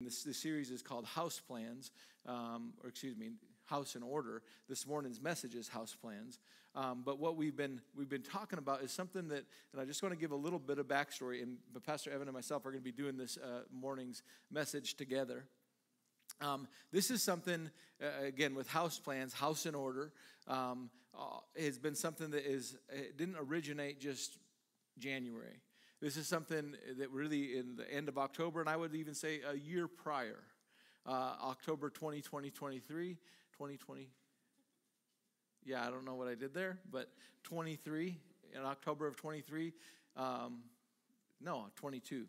This, this series is called House Plans, um, or excuse me, House in Order. This morning's message is House Plans. Um, but what we've been we've been talking about is something that, and I just want to give a little bit of backstory. And Pastor Evan and myself are going to be doing this uh, morning's message together. Um, this is something uh, again with house plans, house in order. Um, uh, has been something that is it didn't originate just January. This is something that really in the end of October, and I would even say a year prior, uh, October 20, 2023, 2020. Yeah, I don't know what I did there, but 23, in October of 23, um, no, 22.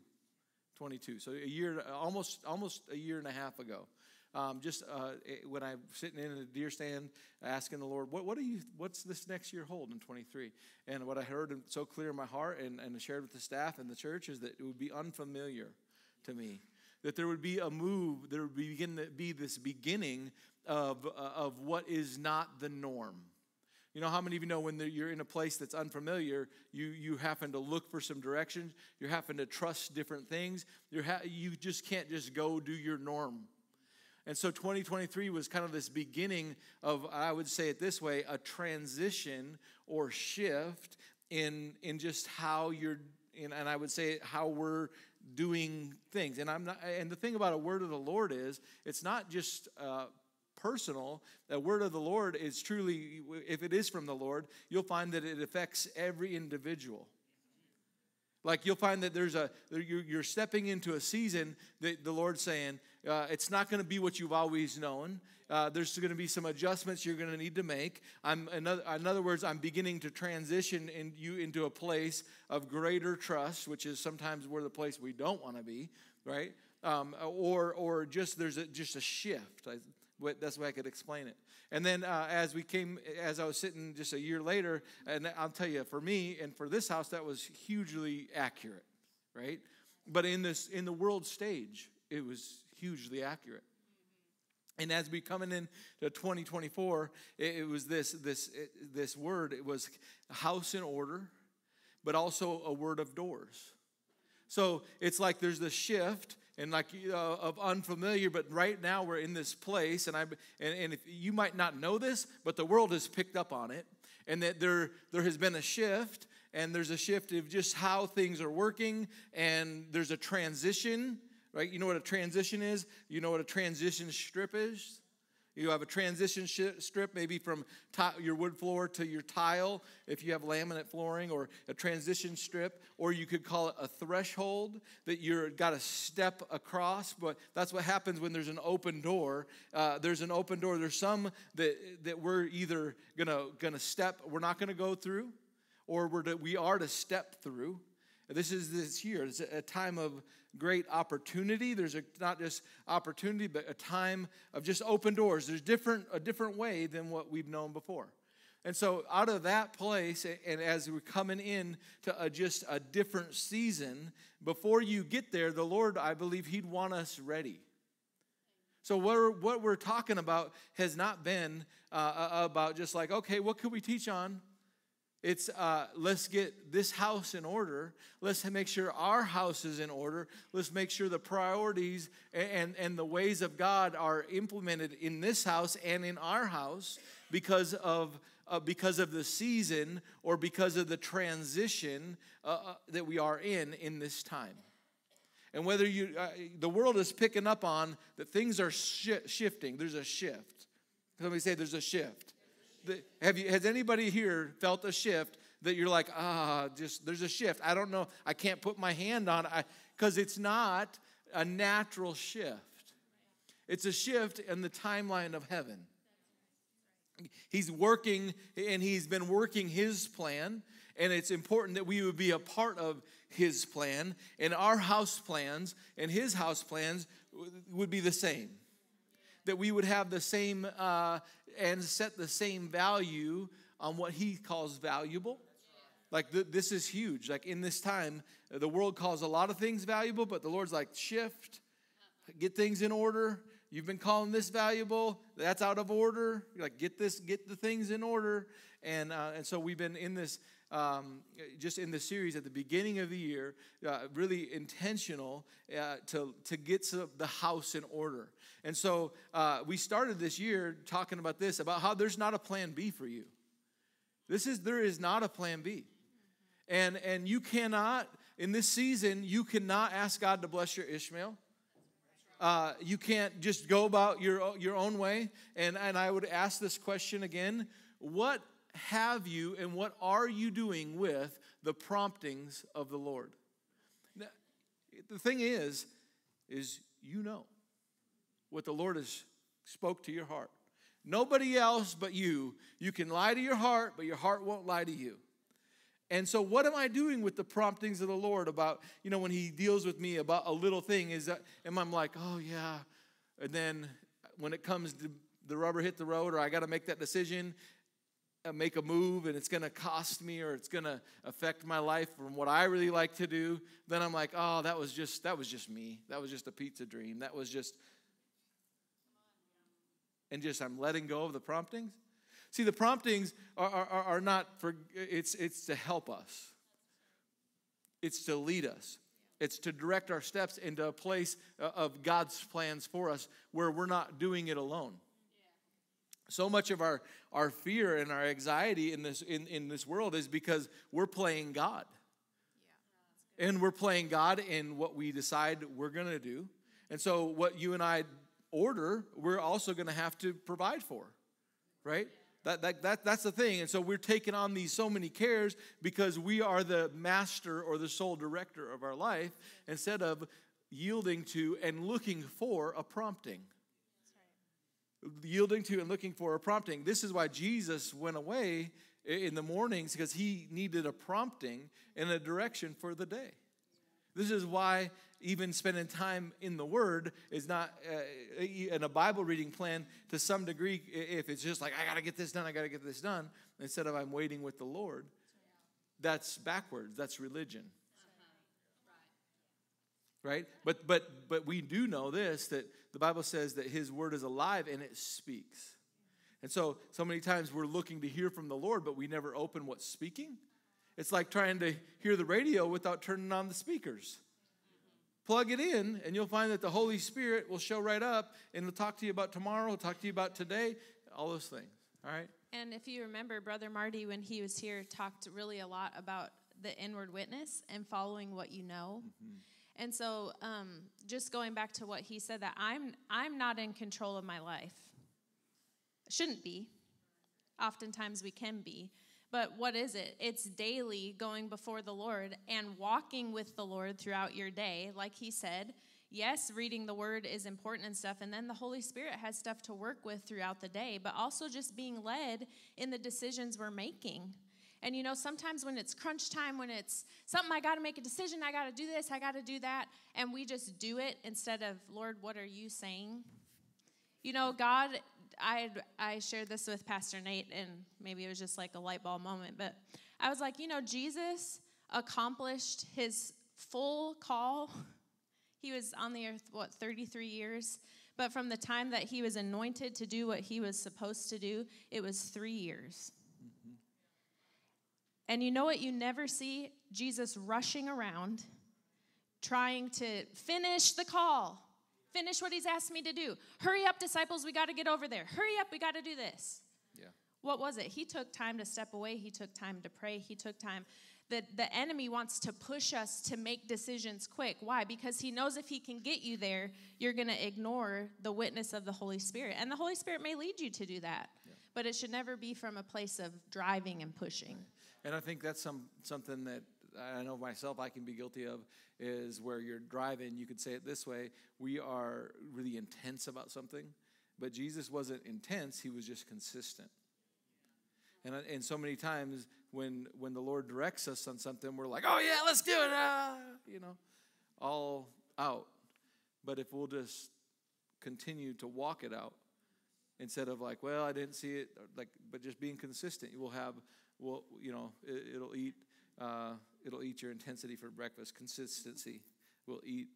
22. So a year, almost, almost a year and a half ago. Um, just uh, when I'm sitting in a deer stand asking the Lord, what, what do you, what's this next year hold in 23? And what I heard so clear in my heart and, and shared with the staff and the church is that it would be unfamiliar to me. That there would be a move, there would begin to be this beginning of, uh, of what is not the norm. You know how many of you know when you're in a place that's unfamiliar, you, you happen to look for some directions, you're having to trust different things, you're ha- you just can't just go do your norm and so 2023 was kind of this beginning of, I would say it this way, a transition or shift in, in just how you're, in, and I would say how we're doing things. And I'm not, and the thing about a word of the Lord is, it's not just uh, personal. The word of the Lord is truly, if it is from the Lord, you'll find that it affects every individual. Like you'll find that there's a you're stepping into a season that the Lord's saying uh, it's not going to be what you've always known. Uh, there's going to be some adjustments you're going to need to make. I'm in other, in other words, I'm beginning to transition in you into a place of greater trust, which is sometimes we're the place we don't want to be, right? Um, or or just there's a, just a shift. I, that's the way I could explain it. And then uh, as we came, as I was sitting just a year later, and I'll tell you, for me and for this house, that was hugely accurate, right? But in this, in the world stage, it was hugely accurate. And as we coming into 2024, it, it was this this it, this word. It was house in order, but also a word of doors. So it's like there's the shift and like uh, of unfamiliar but right now we're in this place and i and, and if you might not know this but the world has picked up on it and that there there has been a shift and there's a shift of just how things are working and there's a transition right you know what a transition is you know what a transition strip is you have a transition strip, maybe from your wood floor to your tile, if you have laminate flooring, or a transition strip, or you could call it a threshold that you're got to step across. But that's what happens when there's an open door. Uh, there's an open door. There's some that that we're either gonna gonna step, we're not gonna go through, or we're to, we are to step through. This is this year. It's a time of great opportunity. There's a, not just opportunity, but a time of just open doors. There's different a different way than what we've known before. And so, out of that place, and as we're coming in to a, just a different season, before you get there, the Lord, I believe, He'd want us ready. So, what we're, what we're talking about has not been uh, about just like, okay, what could we teach on? It's uh, let's get this house in order. Let's make sure our house is in order. Let's make sure the priorities and, and the ways of God are implemented in this house and in our house because of, uh, because of the season or because of the transition uh, uh that we are in in this time. And whether you, uh, the world is picking up on that things are sh- shifting, there's a shift. Somebody say there's a shift have you, has anybody here felt a shift that you're like, ah, just there's a shift. I don't know. I can't put my hand on it because it's not a natural shift. It's a shift in the timeline of heaven. He's working and he's been working his plan, and it's important that we would be a part of his plan, and our house plans and his house plans would be the same that we would have the same uh, and set the same value on what he calls valuable. Like th- this is huge. Like in this time, the world calls a lot of things valuable, but the Lord's like shift, get things in order. You've been calling this valuable. That's out of order. You're like get this, get the things in order. And uh, and so we've been in this um, just in the series at the beginning of the year, uh, really intentional uh, to, to get the house in order. And so uh, we started this year talking about this about how there's not a plan B for you. This is, there is not a plan B. And, and you cannot, in this season, you cannot ask God to bless your Ishmael. Uh, you can't just go about your, your own way. And, and I would ask this question again What have you and what are you doing with the promptings of the Lord? Now, the thing is, is you know what the Lord has spoke to your heart. Nobody else but you. You can lie to your heart, but your heart won't lie to you. And so, what am I doing with the promptings of the Lord about, you know, when He deals with me about a little thing? Is that, am I like, oh, yeah. And then when it comes to the rubber hit the road, or I got to make that decision, make a move, and it's going to cost me, or it's going to affect my life from what I really like to do, then I'm like, oh, that was just, that was just me. That was just a pizza dream. That was just, and just I'm letting go of the promptings. See, the promptings are, are, are not for, it's, it's to help us, it's to lead us. It's to direct our steps into a place uh, of God's plans for us where we're not doing it alone. So much of our, our fear and our anxiety in this, in, in this world is because we're playing God. Yeah, and we're playing God in what we decide we're going to do. And so, what you and I order, we're also going to have to provide for, right? That, that, that, that's the thing. And so we're taking on these so many cares because we are the master or the sole director of our life instead of yielding to and looking for a prompting. Yielding to and looking for a prompting. This is why Jesus went away in the mornings because he needed a prompting and a direction for the day. This is why even spending time in the Word is not uh, in a Bible reading plan to some degree. If it's just like, I got to get this done, I got to get this done, instead of I'm waiting with the Lord, that's backwards. That's religion. Right? But, but, but we do know this that the Bible says that His Word is alive and it speaks. And so, so many times we're looking to hear from the Lord, but we never open what's speaking. It's like trying to hear the radio without turning on the speakers plug it in, and you'll find that the Holy Spirit will show right up and will talk to you about tomorrow, he'll talk to you about today, all those things. All right? And if you remember, Brother Marty, when he was here, talked really a lot about the inward witness and following what you know. Mm-hmm. And so, um, just going back to what he said, that I'm I'm not in control of my life. Shouldn't be. Oftentimes we can be, but what is it? It's daily going before the Lord and walking with the Lord throughout your day. Like he said, yes, reading the word is important and stuff. And then the Holy Spirit has stuff to work with throughout the day, but also just being led in the decisions we're making. And you know, sometimes when it's crunch time, when it's something I got to make a decision, I got to do this, I got to do that, and we just do it instead of, Lord, what are you saying? You know, God I I shared this with Pastor Nate, and maybe it was just like a light bulb moment, but I was like, you know, Jesus accomplished his full call. He was on the earth what 33 years, but from the time that he was anointed to do what he was supposed to do, it was three years. And you know what? You never see Jesus rushing around trying to finish the call finish what he's asked me to do. Hurry up, disciples, we got to get over there. Hurry up, we got to do this. Yeah. What was it? He took time to step away, he took time to pray, he took time. The, the enemy wants to push us to make decisions quick. Why? Because he knows if he can get you there, you're going to ignore the witness of the Holy Spirit. And the Holy Spirit may lead you to do that, yeah. but it should never be from a place of driving and pushing. And I think that's some, something that I know myself I can be guilty of is where you're driving, you could say it this way we are really intense about something, but Jesus wasn't intense, he was just consistent. And, and so many times when, when the Lord directs us on something, we're like, oh yeah, let's do it, ah, you know, all out. But if we'll just continue to walk it out, instead of like, well, I didn't see it, like, but just being consistent, you will have, well, you know, it, will eat uh, it'll eat your intensity for breakfast. Consistency will eat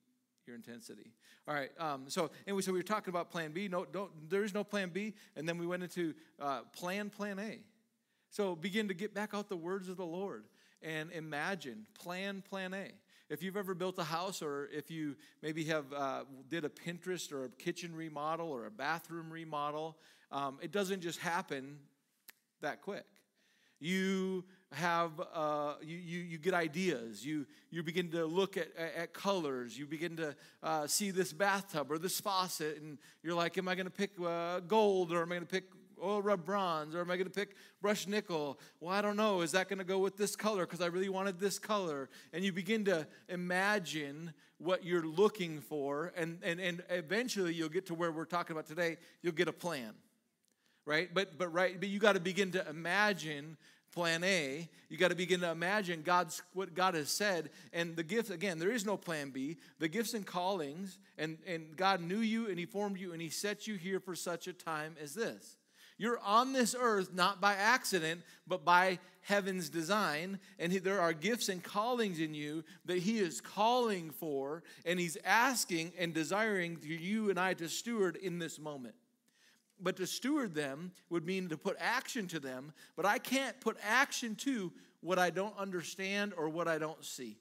your intensity. All right. Um, so anyway, so we were talking about Plan B. No, don't. There is no Plan B. And then we went into uh, Plan Plan A. So begin to get back out the words of the Lord and imagine, plan, plan A. If you've ever built a house, or if you maybe have uh, did a Pinterest or a kitchen remodel or a bathroom remodel, um, it doesn't just happen that quick. You have uh, you, you, you get ideas. You you begin to look at, at colors. You begin to uh, see this bathtub or this faucet and you're like am i going to pick uh, gold or am i going to pick oil rub bronze or am i going to pick brushed nickel? Well i don't know. Is that going to go with this color? Because i really wanted this color. And you begin to imagine what you're looking for and, and, and eventually you'll get to where we're talking about today. You'll get a plan right but but right but you got to begin to imagine plan A. You got to begin to imagine God's what God has said. And the gift again, there is no plan B. The gifts and callings, and, and God knew you and He formed you and He set you here for such a time as this. You're on this earth not by accident, but by heaven's design. And he, there are gifts and callings in you that He is calling for, and He's asking and desiring for you and I to steward in this moment but to steward them would mean to put action to them, but I can't put action to what I don't understand or what I don't see.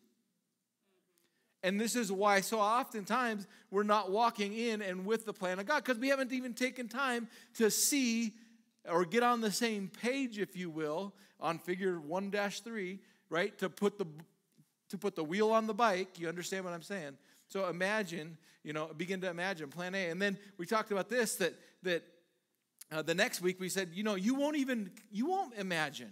And this is why so oftentimes we're not walking in and with the plan of God because we haven't even taken time to see or get on the same page, if you will, on figure 1 3, right? To put the to put the wheel on the bike. You understand what I'm saying? So imagine, you know, begin to imagine plan A. And then we talked about this that that uh, the next week we said, you know, you won't even, you won't imagine.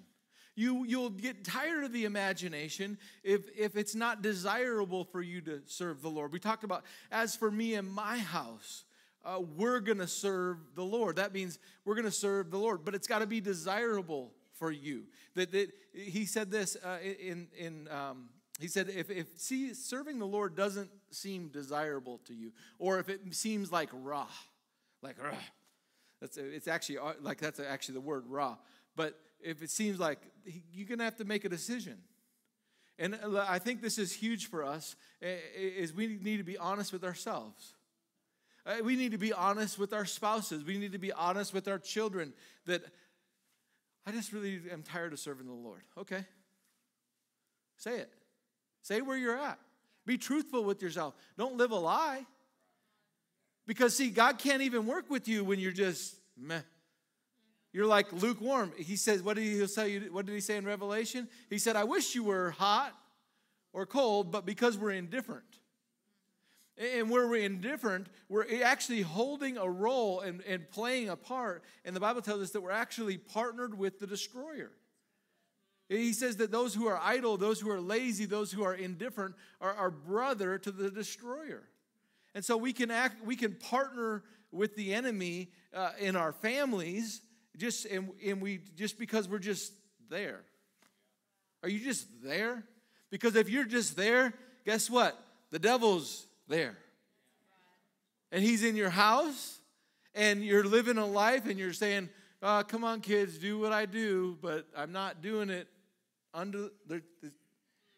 You, you'll get tired of the imagination if, if it's not desirable for you to serve the Lord. We talked about, as for me and my house, uh, we're going to serve the Lord. That means we're going to serve the Lord, but it's got to be desirable for you. That, that he said this uh, in in um, he said if if see, serving the Lord doesn't seem desirable to you, or if it seems like raw, like raw, that's it's actually uh, like that's actually the word raw. But if it seems like you're to have to make a decision. And uh, I think this is huge for us is we need to be honest with ourselves. Uh, we need to be honest with our spouses. We need to be honest with our children that I just really am tired of serving the Lord. Okay. Say it. Say where you're at. Be truthful with yourself. Don't live a lie. Because, see, God can't even work with you when you're just meh. You're like lukewarm. He says, what did he say? What did he say in Revelation? He said, I wish you were hot or cold, but because we're indifferent. And where we're indifferent, we're actually holding a role and, and playing a part. And the Bible tells us that we're actually partnered with the destroyer. He says that those who are idle, those who are lazy, those who are indifferent are our brother to the destroyer. And so we can act, we can partner with the enemy uh, in our families just and, and we just because we're just there. Are you just there? Because if you're just there, guess what? The devil's there. And he's in your house and you're living a life and you're saying, oh, come on, kids, do what I do, but I'm not doing it under the.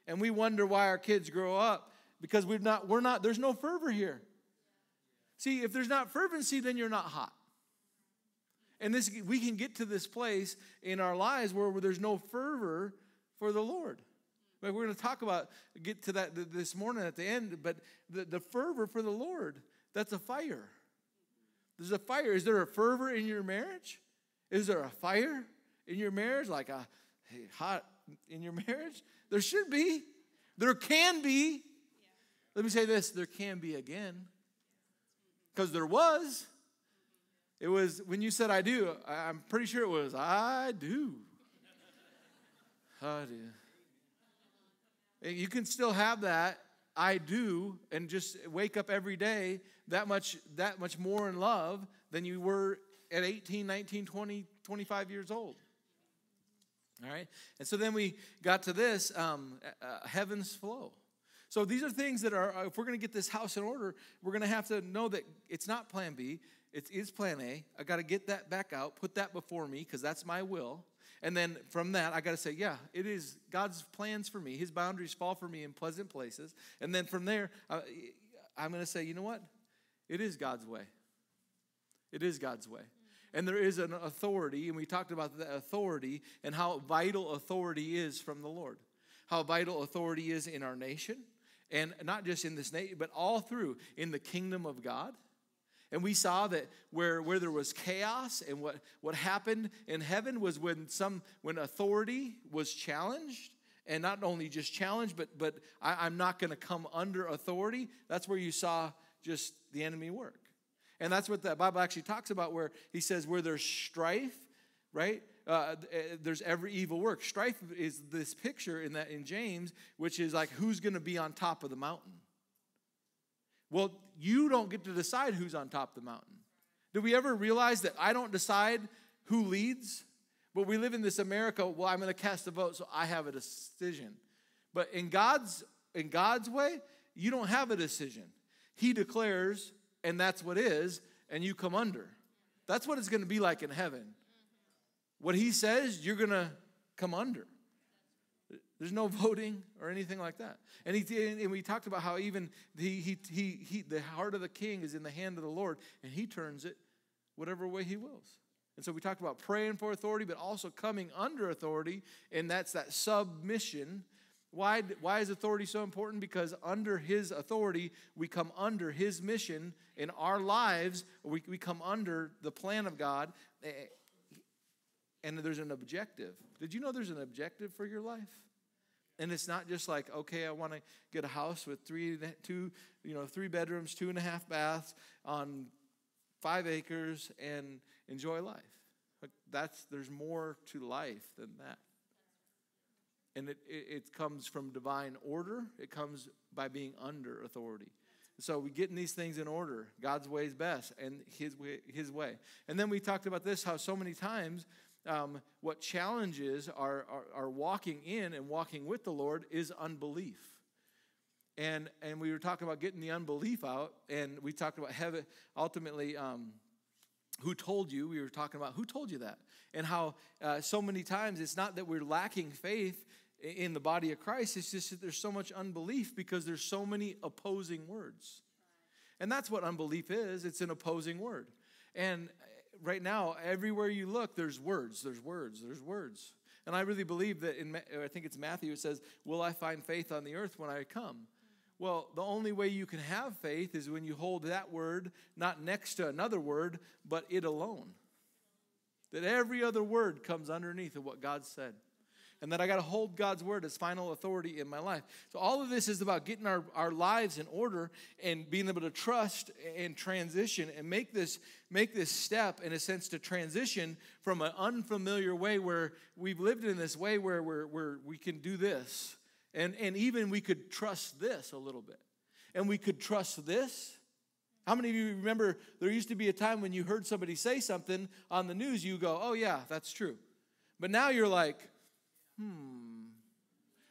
And we wonder why our kids grow up because we're not, we're not, there's no fervor here. See, if there's not fervency, then you're not hot. And this, we can get to this place in our lives where, where there's no fervor for the Lord. But we're going to talk about, get to that this morning at the end, but the, the fervor for the Lord, that's a fire. There's a fire. Is there a fervor in your marriage? Is there a fire in your marriage, like a hot in your marriage? There should be. There can be. Let me say this there can be again. Because there was. It was when you said I do, I'm pretty sure it was I do. I do. You can still have that I do and just wake up every day that much that much more in love than you were at 18, 19, 20, 25 years old. All right? And so then we got to this um, uh, heaven's flow. So these are things that are, uh, if we're going to get this house in order, we're going to have to know that it's not plan B, it is plan A. I got to get that back out, put that before me, because that's my will. And then from that, I got to say, yeah, it is God's plans for me. His boundaries fall for me in pleasant places. And then from there, I'm going to say, you know what? It is God's way. It is God's way. and there is an authority, and we talked about the authority and how vital authority is from the Lord. How vital authority is in our nation, and not just in this nation, but all through in the kingdom of God. And we saw that where, where there was chaos and what, what happened in heaven was when some when authority was challenged and not only just challenged, but but I, I'm not going to come under authority. That's where you saw just the enemy work. And that's what the Bible actually talks about, where he says, where there's strife, right? Uh, eh, there's every evil work. Strife is this picture in that in James, which is like who's going to be on top of the mountain. Well, you don't get to decide who's on top of the mountain. Do we ever realize that I don't decide who leads? But we live in this America, well, I'm going to cast a vote, so I have a decision. But in God's in God's way, you don't have a decision. He declares, and that's what is, and you come under. That's what it's going to be like in heaven. What he says, you're going to come under. There's no voting or anything like that. And, he, and we talked about how even he, he, he, he, the heart of the king is in the hand of the Lord, and he turns it whatever way he wills. And so we talked about praying for authority, but also coming under authority, and that's that submission. Why, why is authority so important? Because under his authority, we come under his mission in our lives, we, we come under the plan of God, eh, and there's an objective. Did you know there's an objective for your life? And it's not just like, okay, I want to get a house with three, two, you know, three bedrooms, two and a half baths on five acres and enjoy life. That's there's more to life than that. And it, it, it comes from divine order. It comes by being under authority. So we getting these things in order. God's way is best, and His way, His way. And then we talked about this: how so many times um, what challenges are, are, walking in and walking with the Lord is unbelief. And, and we were talking about getting the unbelief out, and we talked about heaven, ultimately, um, who told you? We were talking about who told you that, and how uh, so many times it's not that we're lacking faith in the body of Christ, it's just that there's so much unbelief because there's so many opposing words. And that's what unbelief is it's an opposing word. And right now, everywhere you look, there's words, there's words, there's words. And I really believe that in, I think it's Matthew, it says, Will I find faith on the earth when I come? Well, the only way you can have faith is when you hold that word not next to another word, but it alone. That every other word comes underneath of what God said and that I got to hold God's word as final authority in my life. So, all of this is about getting our, our lives in order and being able to trust and transition and make this, make this step, in a sense, to transition from an unfamiliar way where we've lived in this way where, where, where we can do this. And, and even we could trust this a little bit. And we could trust this. How many of you remember there used to be a time when you heard somebody say something on the news, you go, oh, yeah, that's true. But now you're like, hmm.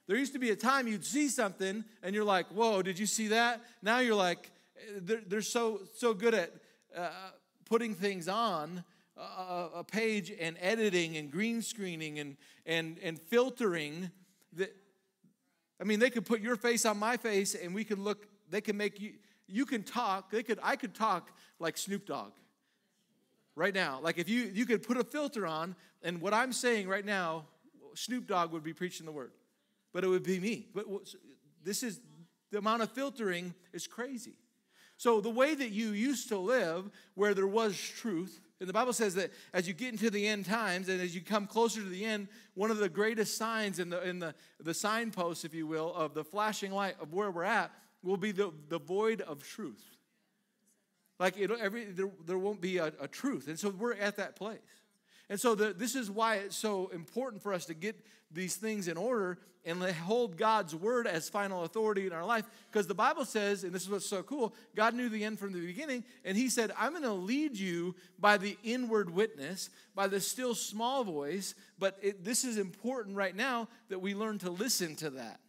There used to be a time you'd see something and you're like, whoa, did you see that? Now you're like, they're, they're so, so good at uh, putting things on a, a, page and editing and green screening and, and, and filtering that. I mean, they could put your face on my face and we could look, they can make you, you can talk, they could, I could talk like Snoop Dogg right now. Like if you, you could put a filter on and what I'm saying right now Snoop Dogg would be preaching the word, but it would be me. But this is the amount of filtering is crazy. So the way that you used to live, where there was truth, and the Bible says that as you get into the end times and as you come closer to the end, one of the greatest signs in the in the, the signposts, if you will, of the flashing light of where we're at will be the, the void of truth. Like it, every there, there won't be a, a truth. And so we're at that place. And so the, this is why it's so important for us to get these things in order and hold God's word as final authority in our life. Because the Bible says, and this is what's so cool, God knew the end from the beginning, and He said, I'm going to lead you by the inward witness, by the still small voice. But it, this is important right now that we learn to listen to that.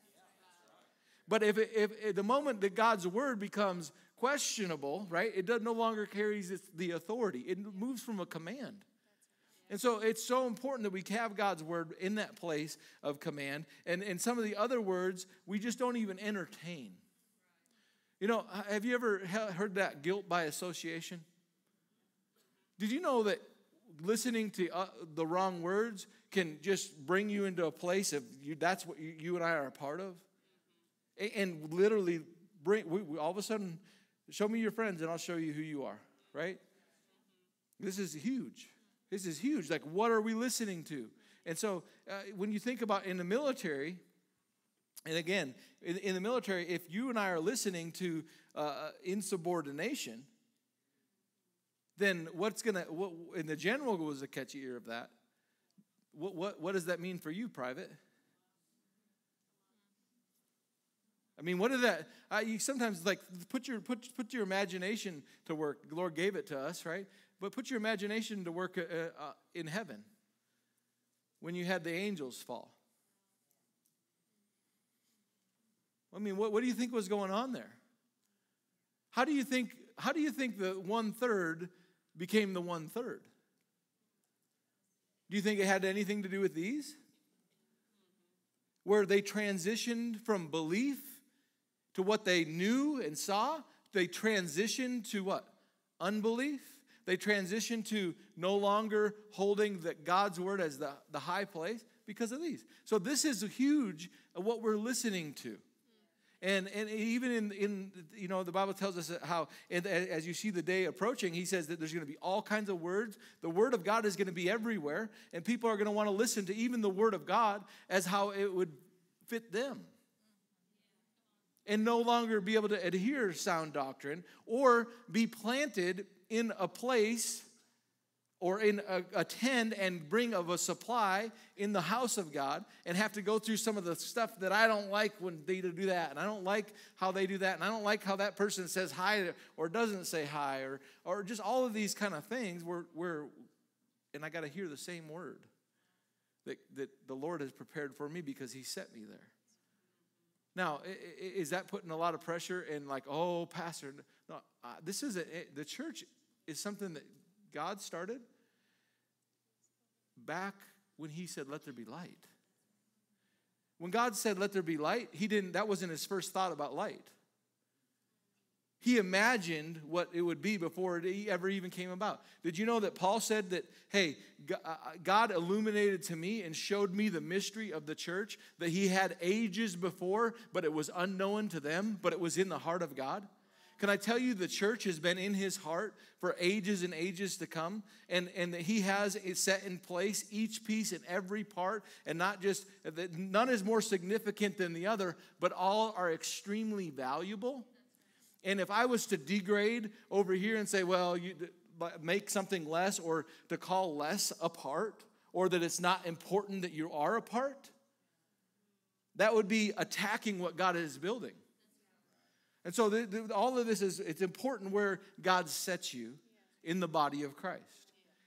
But if, if, if the moment that God's word becomes questionable, right, it does, no longer carries the authority, it moves from a command. And so it's so important that we have God's word in that place of command. And, and some of the other words, we just don't even entertain. You know, have you ever heard that guilt by association? Did you know that listening to uh, the wrong words can just bring you into a place of you, that's what you, you and I are a part of. And, literally bring, we, we, all of a sudden, show me your friends and I'll show you who you are, right? This is huge. This is huge. Like, what are we listening to? And so, uh, when you think about in the military, and again, in, in the military, if you and I are listening to uh, insubordination, then what's to, what, and the general was a catchy ear of that. What, what, what does that mean for you, private? I mean, what that? I, you sometimes like put your put put your imagination to work. The Lord gave it to us, right? But put your imagination to work uh, uh, in heaven when you had the angels fall. I mean, what, what do you think was going on there? How do you think? How do you think the one third became the one third? Do you think it had anything to do with these? Where they transitioned from belief to what they knew and saw, they transitioned to what? Unbelief. They transition to no longer holding the, God's word as the, the high place because of these. So, this is huge uh, what we're listening to. And, and even in, in, you know, the Bible tells us how, as you see the day approaching, he says that there's going to be all kinds of words. The word of God is going to be everywhere, and people are going to want to listen to even the word of God as how it would fit them. And no longer be able to adhere sound doctrine or be planted in a place or in a, attend and bring of a supply in the house of God and have to go through some of the stuff that I don't like when they do that. And I don't like how they do that. And I don't like how that person says hi or doesn't say hi or, or just all of these kind of things where, where and I got to hear the same word that, that the Lord has prepared for me because he set me there. Now, is that putting a lot of pressure and like, oh, pastor? No, this is a, the church is something that God started back when he said, Let there be light. When God said, Let there be light, he didn't, that wasn't his first thought about light. He imagined what it would be before it ever even came about. Did you know that Paul said that, hey, uh, uh, God illuminated to me and showed me the mystery of the church that he had ages before, but it was unknown to them, but it was in the heart of God? Can I tell you the church has been in his heart for ages and ages to come? And, and that he has it set in place, each piece and every part, and not just, that none is more significant than the other, but all are extremely valuable. And if I was to degrade over here and say, well, you make something less, or to call less a part, or that it's not important that you are a part, that would be attacking what God is building. And so the, the, all of this is it's important where God sets you in the body of Christ.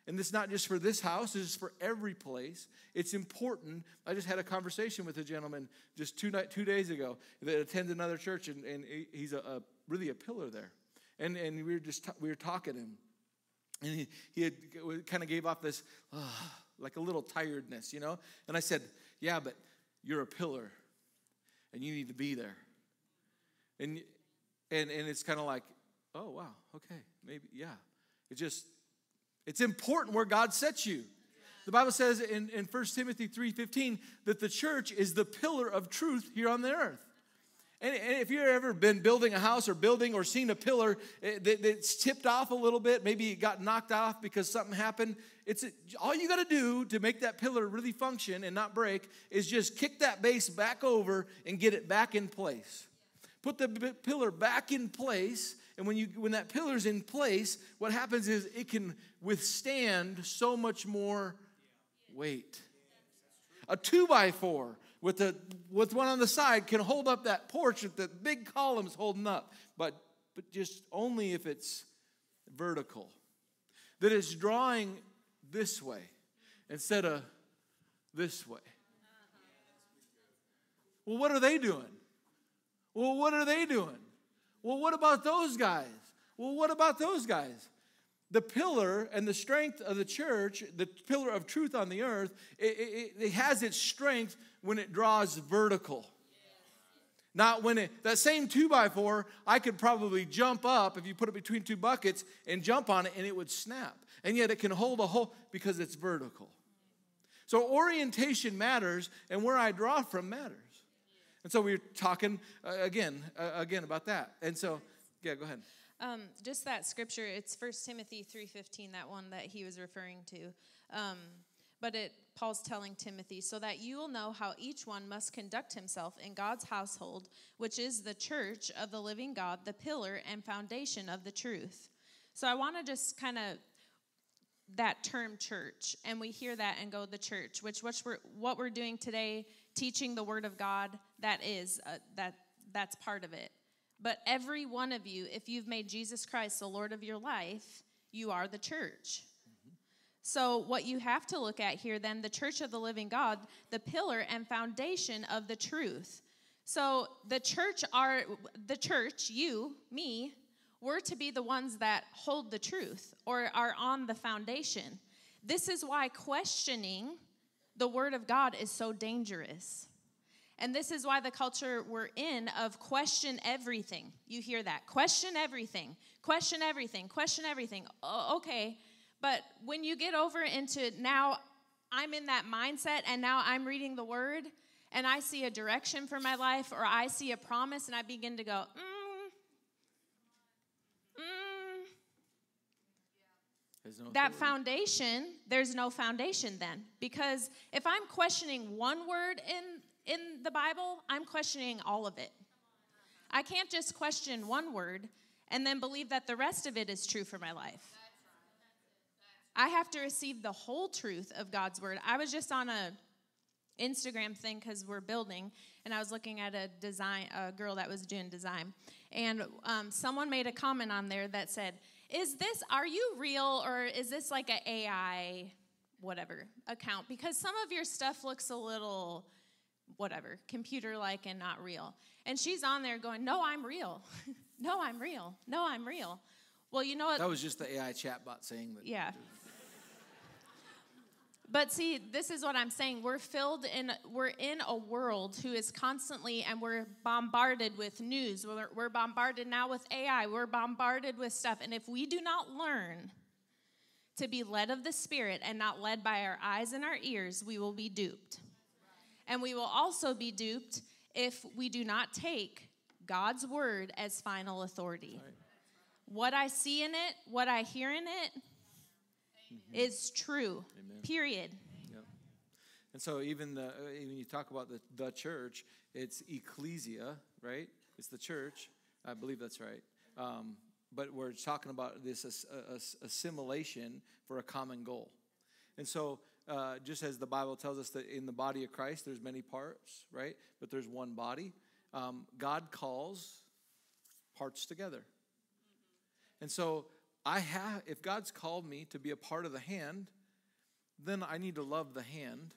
And it's not just for this house, it's for every place. It's important. I just had a conversation with a gentleman just two, night, two days ago that attends another church, and, and he's a, a really a pillar there. And, and we were just we were talking to him, and he, he had kind of gave off this uh, like a little tiredness, you know. And I said, "Yeah, but you're a pillar, and you need to be there." And and and it's kind of like oh wow okay maybe yeah. It just it's important where god sets you. The bible says in, in 1 timothy 3.15 that the church is the pillar of truth here on the earth. And, and if you've ever been building a house or building or seen a pillar eh, that, that's tipped off a little bit maybe it got knocked off because something happened it's all you got to do to make that pillar really function and not break is just kick that base back over and get it back in place put the pillar back in place. And when, you, when that pillar's in place, what happens is it can withstand so much more weight. A two by four with, the, with one on the side can hold up that porch with the big columns holding up, but, but just only if it's vertical. That it's drawing this way instead of this way. Well, what are they doing? Well, what are they doing? Well, what about those guys? Well, what about those guys? The pillar and the strength of the church, the pillar of truth on the earth, it, it, it has its strength when it draws vertical. Not when it, that same two by four, I could probably jump up if you put it between two buckets and jump on it and it would snap. And yet it can hold a whole because it's vertical. So orientation matters and where I draw from matters. And so we are talking uh, again, uh, again about that. And so, yeah, go ahead. Um, just that scripture, it's 1 Timothy 3.15, that one that he was referring to. Um, but it Paul's telling Timothy, so that you will know how each one must conduct himself in God's household, which is the church of the living God, the pillar and foundation of the truth. So I want to just kind of that term church and we hear that and go the church which what we're, what we're doing today teaching the word of god that is uh, that that's part of it but every one of you if you've made jesus christ the lord of your life you are the church so, what you have to look at here then, the church of the living God, the pillar and foundation of the truth. So, the church are the church, you, me, we're to be the ones that hold the truth or are on the foundation. This is why questioning the word of God is so dangerous. And this is why the culture we're in of question everything. You hear that. Question everything. Question everything. Question everything. Oh, okay but when you get over into now, I'm in that mindset and now I'm reading the word and I see a direction for my life or I see a promise and I begin to go, mm, mm. No that foundation, there's no foundation then. Because if I'm questioning one word in, in the Bible, I'm questioning all of it. I can't just question one word and then believe that the rest of it is true for my life. I have to receive the whole truth of God's word. I was just on a Instagram thing because we're building, and I was looking at a design, a girl that was doing design, and um, someone made a comment on there that said, "Is this? Are you real, or is this like an AI, whatever account? Because some of your stuff looks a little." Whatever, computer like and not real. And she's on there going, No, I'm real. no, I'm real. No, I'm real. Well, you know what? That was just the AI chatbot saying that. Yeah. But see, this is what I'm saying. We're filled in, we're in a world who is constantly, and we're bombarded with news. We're, we're bombarded now with AI. We're bombarded with stuff. And if we do not learn to be led of the Spirit and not led by our eyes and our ears, we will be duped. And we will also be duped if we do not take God's word as final authority. Right. What I see in it, what I hear in it, mm-hmm. is true. Amen. Period. Yep. And so even the uh, when you talk about the the church, it's ecclesia, right? It's the church. I believe that's right. Um, but we're talking about this assimilation for a common goal. And so, uh, just as the Bible tells us that in the body of Christ, there's many parts, right? But there's one body. Um, God calls parts together. And so I have, if God's called me to be a part of the hand, then I need to love the hand.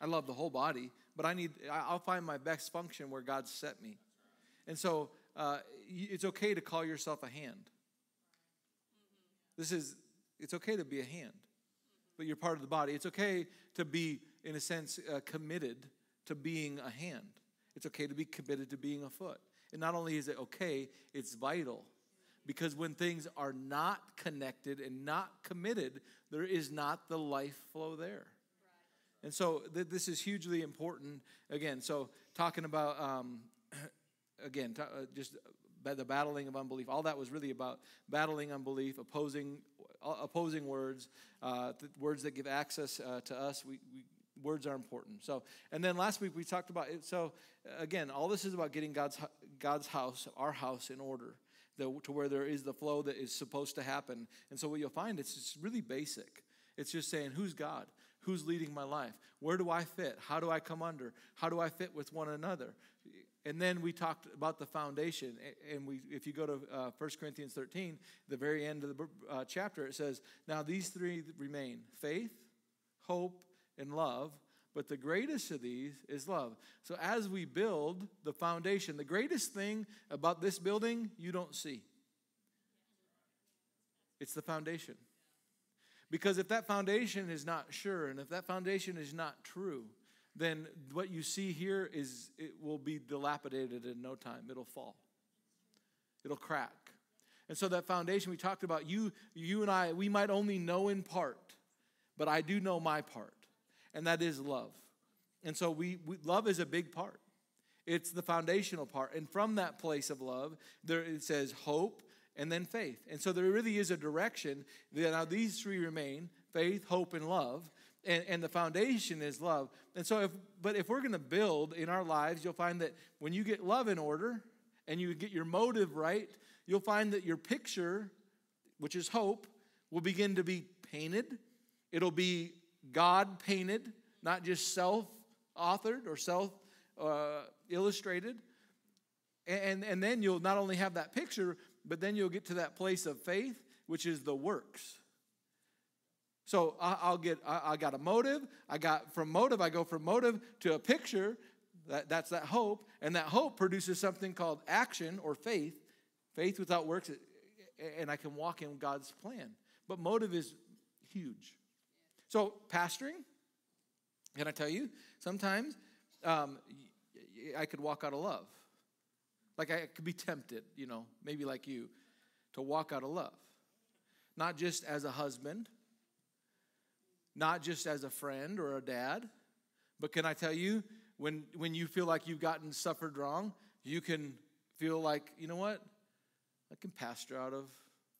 I love the whole body, but I need, I'll find my best function where God set me. And so uh, it's okay to call yourself a hand. This is, it's okay to be a hand, but you're part of the body. It's okay to be, in a sense, uh, committed to being a hand. It's okay to be committed to being a foot. And not only is it okay, it's vital. Because when things are not connected and not committed, there is not the life flow there. And so th- this is hugely important. Again, so talking about, um, again, t- uh, just the battling of unbelief, all that was really about battling unbelief, opposing, uh, opposing words, uh, words that give access uh, to us. We, we, words are important. So, and then last week we talked about it. So, again, all this is about getting God's God's house, our house, in order, the, to where there is the flow that is supposed to happen. And so, what you'll find it's just really basic. It's just saying, "Who's God? Who's leading my life? Where do I fit? How do I come under? How do I fit with one another?" And then we talked about the foundation. And we, if you go to uh, 1 Corinthians 13, the very end of the uh, chapter, it says, Now these three remain faith, hope, and love, but the greatest of these is love. So as we build the foundation, the greatest thing about this building you don't see. It's the foundation. Because if that foundation is not sure and if that foundation is not true, then what you see here is it will be dilapidated in no time. It'll fall. It'll crack. And so that foundation we talked about, you you and I, we might only know in part, but I do know my part. And that is love. And so we, we love is a big part. It's the foundational part. And from that place of love, there it says hope and then faith. And so there really is a direction. Now these three remain faith, hope, and love. And, and the foundation is love. And so if but if we're going to build in our lives, you'll find that when you get love in order and you get your motive right, you'll find that your picture, which is hope, will begin to be painted. It'll be God painted, not just self authored or self uh, illustrated. And, and then you'll not only have that picture, but then you'll get to that place of faith, which is the works. So I'll get, I got a motive. I got from motive, I go from motive to a picture. That, that's that hope. And that hope produces something called action or faith. Faith without works, and I can walk in God's plan. But motive is huge. So, pastoring, can I tell you, sometimes um, I could walk out of love. Like I could be tempted, you know, maybe like you, to walk out of love. Not just as a husband, not just as a friend or a dad, but can I tell you, when, when you feel like you've gotten suffered wrong, you can feel like, you know what? I can pastor out of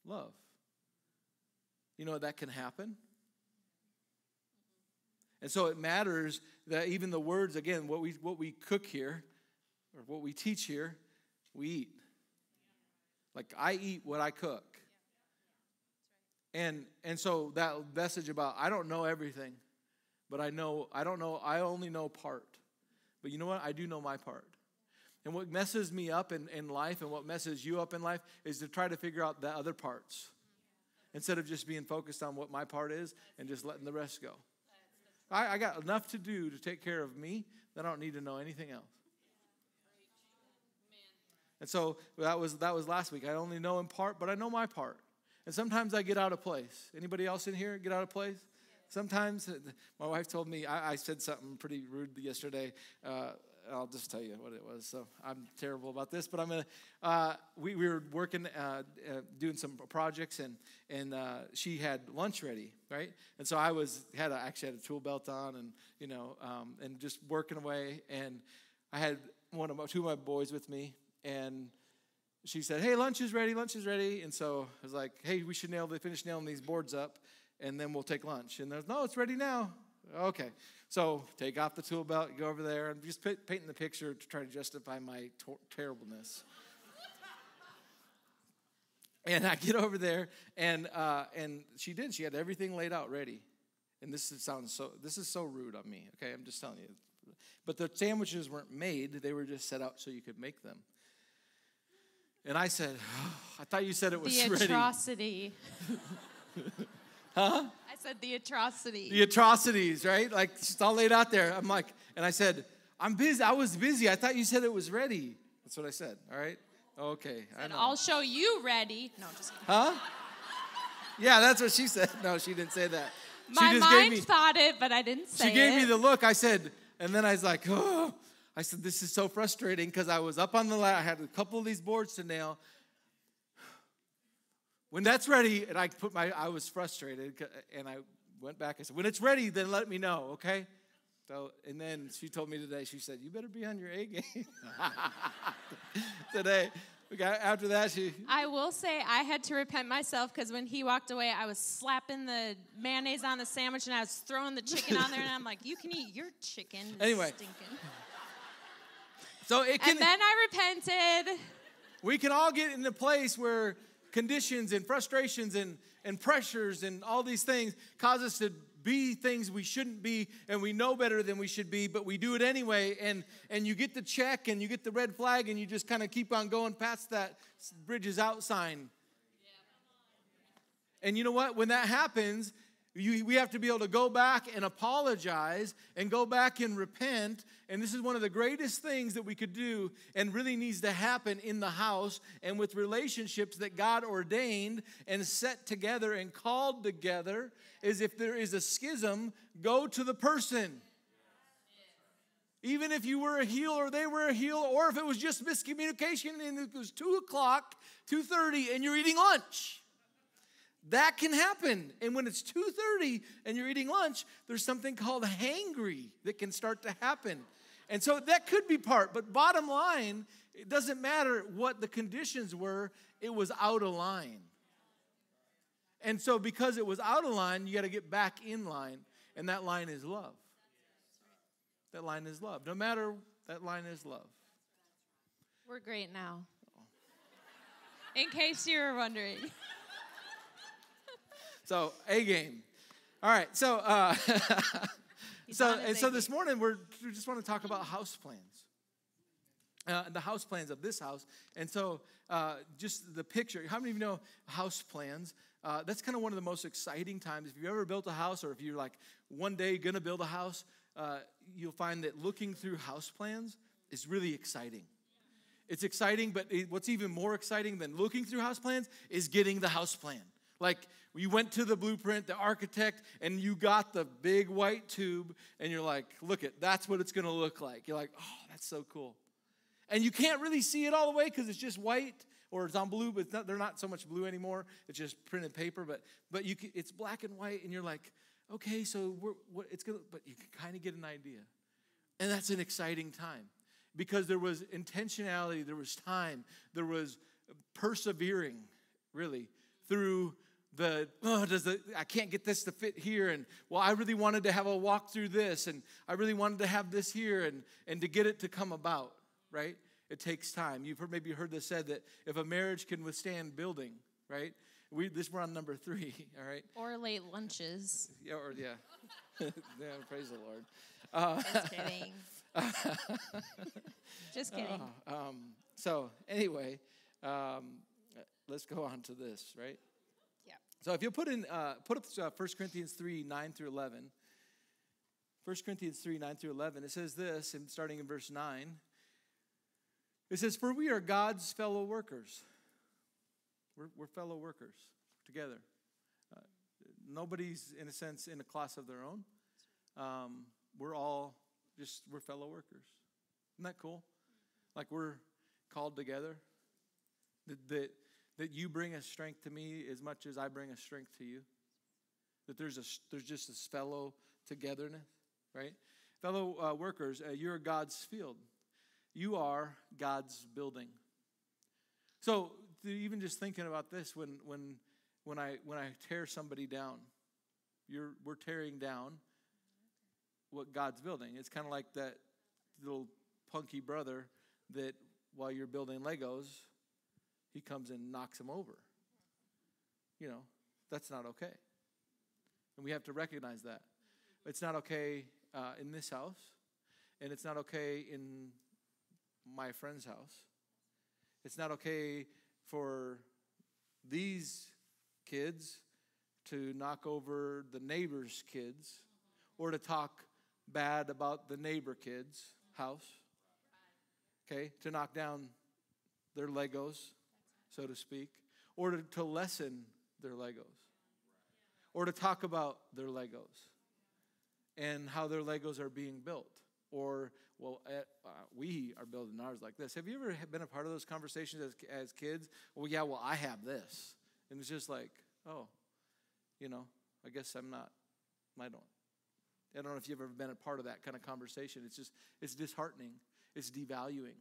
love. You know, that can happen. And so it matters that even the words, again, what we, what we cook here, or what we teach here, we eat. Like I eat what I cook. And and so that message about I don't know everything, but I know I don't know I only know part. But you know what? I do know my part. And what messes me up in, in life and what messes you up in life is to try to figure out the other parts instead of just being focused on what my part is and just letting the rest go. I, I got enough to do to take care of me that I don't need to know anything else. And so that was that was last week. I only know in part, but I know my part. And sometimes I get out of place. Anybody else in here get out of place? Sometimes my wife told me I, I said something pretty rude yesterday. Uh, I'll just tell you what it was. So I'm terrible about this, but I'm gonna. Uh, we, we were working, uh, uh, doing some projects, and and uh, she had lunch ready, right? And so I was had a, actually had a tool belt on, and you know, um, and just working away, and I had one of my, two of my boys with me, and she said, "Hey, lunch is ready. Lunch is ready." And so I was like, "Hey, we should nail the finish nailing these boards up, and then we'll take lunch." And there's, "No, it's ready now." Okay, so take off the tool belt, go over there, and just painting the picture to try to justify my to- terribleness. and I get over there, and uh, and she did. She had everything laid out ready. And this sounds so. This is so rude on me. Okay, I'm just telling you. But the sandwiches weren't made; they were just set out so you could make them. And I said, oh, I thought you said it was the ready. atrocity. huh? I said the atrocity. The atrocities, right? Like it's all laid out there. I'm like, and I said, I'm busy. I was busy. I thought you said it was ready. That's what I said. All right. Okay. I know. I'll show you ready. No, just kidding. Huh? Yeah, that's what she said. No, she didn't say that. My she just mind gave me, thought it, but I didn't say it. She gave it. me the look. I said, and then I was like, oh. I said, this is so frustrating because I was up on the ladder. I had a couple of these boards to nail. When that's ready, and I put my, I was frustrated, and I went back. I said, when it's ready, then let me know, okay? So, and then she told me today, she said, you better be on your A game today. Got, after that, she. I will say I had to repent myself because when he walked away, I was slapping the mayonnaise on the sandwich and I was throwing the chicken on there, and I'm like, "You can eat your chicken." It's Anyway. stinking. So it can. And then I repented. we can all get in a place where conditions and frustrations and, and pressures and all these things cause us to be things we shouldn't be and we know better than we should be but we do it anyway and and you get the check and you get the red flag and you just kind of keep on going past that bridges out sign and you know what when that happens you, we have to be able to go back and apologize and go back and repent. And this is one of the greatest things that we could do and really needs to happen in the house and with relationships that God ordained and set together and called together is if there is a schism, go to the person. Even if you were a heel or they were a heel, or if it was just miscommunication and it was 2 o'clock, 2.30, and you're eating lunch. That can happen. And when it's 2:30 and you're eating lunch, there's something called hangry that can start to happen. And so that could be part, but bottom line, it doesn't matter what the conditions were, it was out of line. And so because it was out of line, you got to get back in line, and that line is love. That line is love. No matter that line is love. We're great now. In case you were wondering. So A game. All right. So uh, so and so this morning we're we just want to talk about house plans. Uh, the house plans of this house. And so uh, just the picture. How many of you know house plans? Uh, that's kind of one of the most exciting times. If you've ever built a house, or if you're like one day gonna build a house, uh, you'll find that looking through house plans is really exciting. It's exciting, but it, what's even more exciting than looking through house plans is getting the house plan. Like you went to the blueprint, the architect, and you got the big white tube, and you're like, look it, that's what it's gonna look like. You're like, oh, that's so cool. And you can't really see it all the way because it's just white or it's on blue, but not, they're not so much blue anymore. It's just printed paper, but but you can, it's black and white, and you're like, okay, so what, it's gonna, but you can kind of get an idea, and that's an exciting time because there was intentionality, there was time, there was persevering, really through the oh does the i can't get this to fit here and well i really wanted to have a walk through this and i really wanted to have this here and and to get it to come about right? It takes time. You've heard, maybe heard this said that if a marriage can withstand building right? We this we're on number three all right? Or late lunches. Yeah or yeah. Yeah praise the lord. Uh, just kidding. Just kidding. Uh, um, so anyway um, let's go on to this right so if you put in, uh, put up uh, 1 Corinthians 3, 9 through 11. 1 Corinthians 3, 9 through 11, it says this, and starting in verse 9. It says, For we are God's fellow workers. We're, we're fellow workers together. Uh, nobody's, in a sense, in a class of their own. Um, we're all just, we're fellow workers. Isn't that cool? Like we're called together. That, that that you bring a strength to me as much as I bring a strength to you. That there's a there's just this fellow togetherness, right? Fellow uh, workers, uh, you're God's field. You are God's building. So even just thinking about this, when when when I when I tear somebody down, you're we're tearing down what God's building. It's kind of like that little punky brother that while you're building Legos, he comes and knocks him over. You know, that's not okay. And we have to recognize that. It's not okay uh, in this house, and it's not okay in my friend's house. It's not okay for these kids to knock over the neighbor's kids or to talk bad about the neighbor kid's house. Okay, to knock down their Legos so to speak, or to, to lessen their Legos, or to talk about their Legos and how their Legos are being built. Or, well, uh, uh, we are building ours like this. Have you ever been a part of those conversations as, as kids? Well, yeah, well, I have this. And it's just like, oh, you know, I guess I'm not, I don't. I don't know if you've ever been a part of that kind of conversation. It's just, it's disheartening. It's devaluing.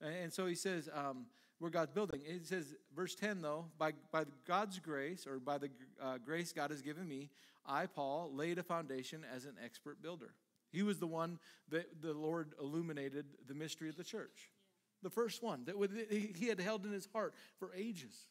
And so he says, um, we're God's building. It says, verse 10, though, by, by God's grace, or by the uh, grace God has given me, I, Paul, laid a foundation as an expert builder. He was the one that the Lord illuminated the mystery of the church. The first one that he had held in his heart for ages.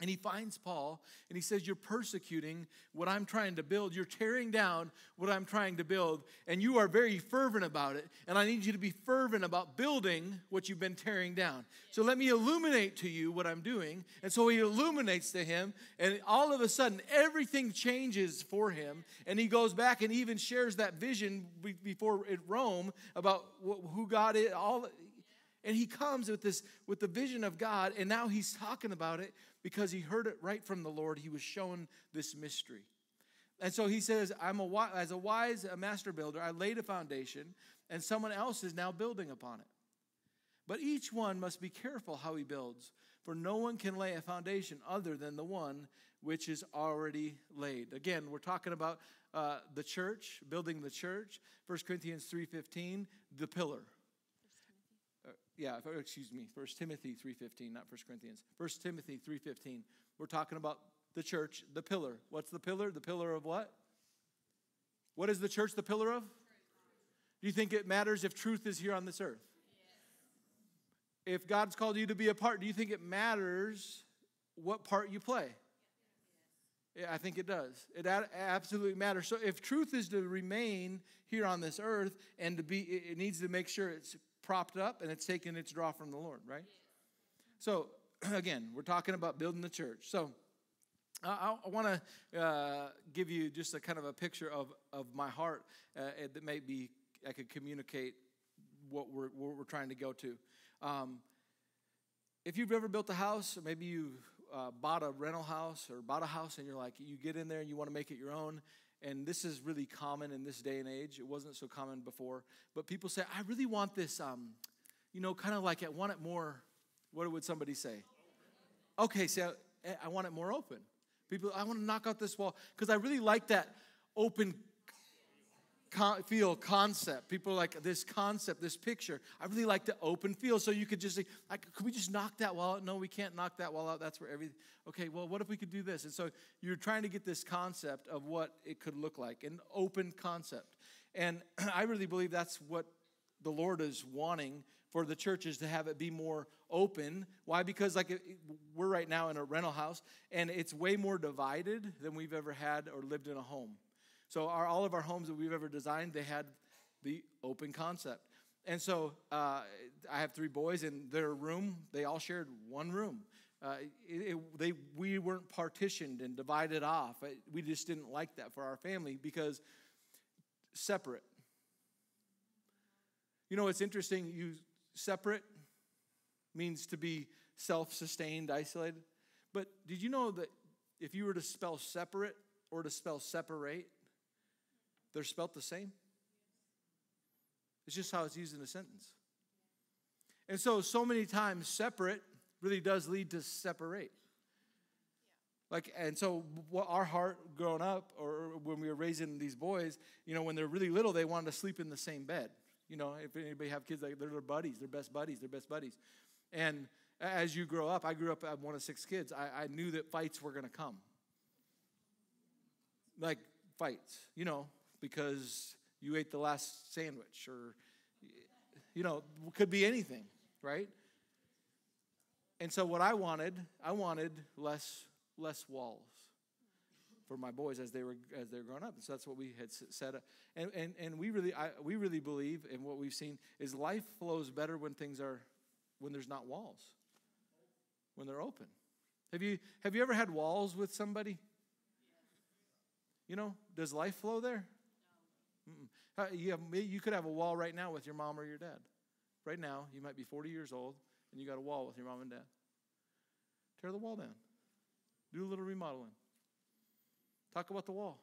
And he finds Paul and he says, You're persecuting what I'm trying to build. You're tearing down what I'm trying to build. And you are very fervent about it. And I need you to be fervent about building what you've been tearing down. So let me illuminate to you what I'm doing. And so he illuminates to him. And all of a sudden, everything changes for him. And he goes back and even shares that vision before at Rome about who God is. All and he comes with this with the vision of God, and now he's talking about it because he heard it right from the Lord. He was shown this mystery. And so he says, I'm a as a wise master builder, I laid a foundation, and someone else is now building upon it. But each one must be careful how he builds, for no one can lay a foundation other than the one which is already laid. Again, we're talking about uh, the church, building the church. 1 Corinthians 3.15, the pillar. Yeah, excuse me, 1 Timothy 3.15, not 1 Corinthians. 1 Timothy 3.15. We're talking about the church, the pillar. What's the pillar? The pillar of what? What is the church the pillar of? Do you think it matters if truth is here on this earth? If God's called you to be a part, do you think it matters what part you play? Yeah, I think it does. It absolutely matters. So if truth is to remain here on this earth and to be, it needs to make sure it's propped up and it's taking its draw from the Lord, right? So again, we're talking about building the church. So I, I want to uh, give you just a kind of a picture of, of my heart uh, that may be I could communicate what we're, what we're trying to go to. Um, if you've ever built a house, or maybe you uh, bought a rental house or bought a house and you're like, you get in there and you want to make it your own. And this is really common in this day and age. It wasn't so common before. But people say, I really want this, um, you know, kind of like I want it more. What would somebody say? Okay, so I want it more open. People, I want to knock out this wall because I really like that open con- feel concept. People like this concept, this picture. I really like the open feel. So you could just say, could we just knock that wall out? No, we can't knock that wall out. That's where everything. Okay, well, what if we could do this? And so you're trying to get this concept of what it could look like, an open concept. And I really believe that's what the Lord is wanting for the churches to have it be more open. Why? Because like we're right now in a rental house, and it's way more divided than we've ever had or lived in a home. So our, all of our homes that we've ever designed, they had the open concept. And so uh, I have three boys in their room. They all shared one room. Uh, it, it, they, we weren't partitioned and divided off. We just didn't like that for our family because separate. You know, it's interesting. You separate means to be self-sustained, isolated. But did you know that if you were to spell separate or to spell separate, they're spelt the same. It's just how it's used in a sentence. And so, so many times, separate really does lead to separate. Like, and so what our heart growing up, or when we were raising these boys, you know, when they're really little, they wanted to sleep in the same bed. You know, if anybody have kids, like they're their buddies, their best buddies, their best buddies. And as you grow up, I grew up, I'm one of six kids. I, I knew that fights were going to come. Like fights, you know, because you ate the last sandwich or, you know, could be anything, right? And so what I wanted, I wanted less less walls for my boys as they were as they're growing up. And so that's what we had set up. And and, and we really I, we really believe in what we've seen is life flows better when things are when there's not walls. When they're open. Have you have you ever had walls with somebody? You know, does life flow there? Uh, you, have, you could have a wall right now with your mom or your dad. Right now, you might be 40 years old and you got a wall with your mom and dad. Tear the wall down. Do a little remodeling. Talk about the wall.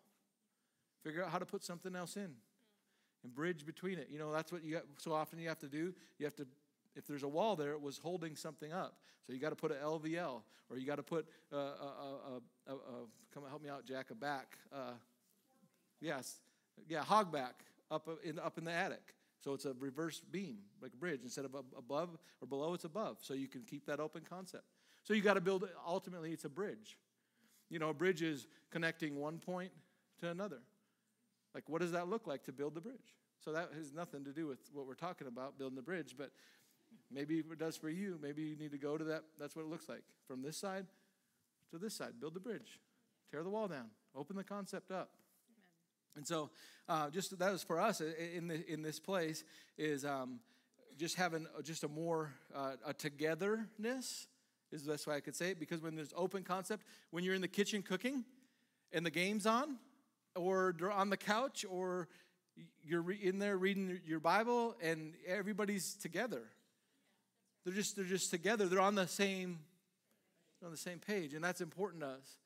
Figure out how to put something else in and bridge between it. You know, that's what you got, so often you have to do. You have to, if there's a wall there, it was holding something up. So you got to put an LVL or you got to put, uh, a, a, a, a, come help me out, Jack, a back. Uh, yes, yeah, hogback up uh, in, up in the attic. So it's a reverse beam, like a bridge. Instead of above or below, it's above. So you can keep that open concept. So you got to build, ultimately, it's a bridge. You know, a bridge is connecting one point to another. Like, what does that look like to build the bridge? So that has nothing to do with what we're talking about, building the bridge, but maybe it does for you. Maybe you need to go to that. That's what it looks like. From this side to this side, build the bridge, tear the wall down, open the concept up. And so, uh, just that was for us in the, in this place is um, just having just a more uh, a togetherness is the best way I could say it. Because when there's open concept, when you're in the kitchen cooking, and the game's on, or on the couch, or you're in there reading your Bible, and everybody's together. They're just they're just together. They're on the same on the same page, and that's important to us.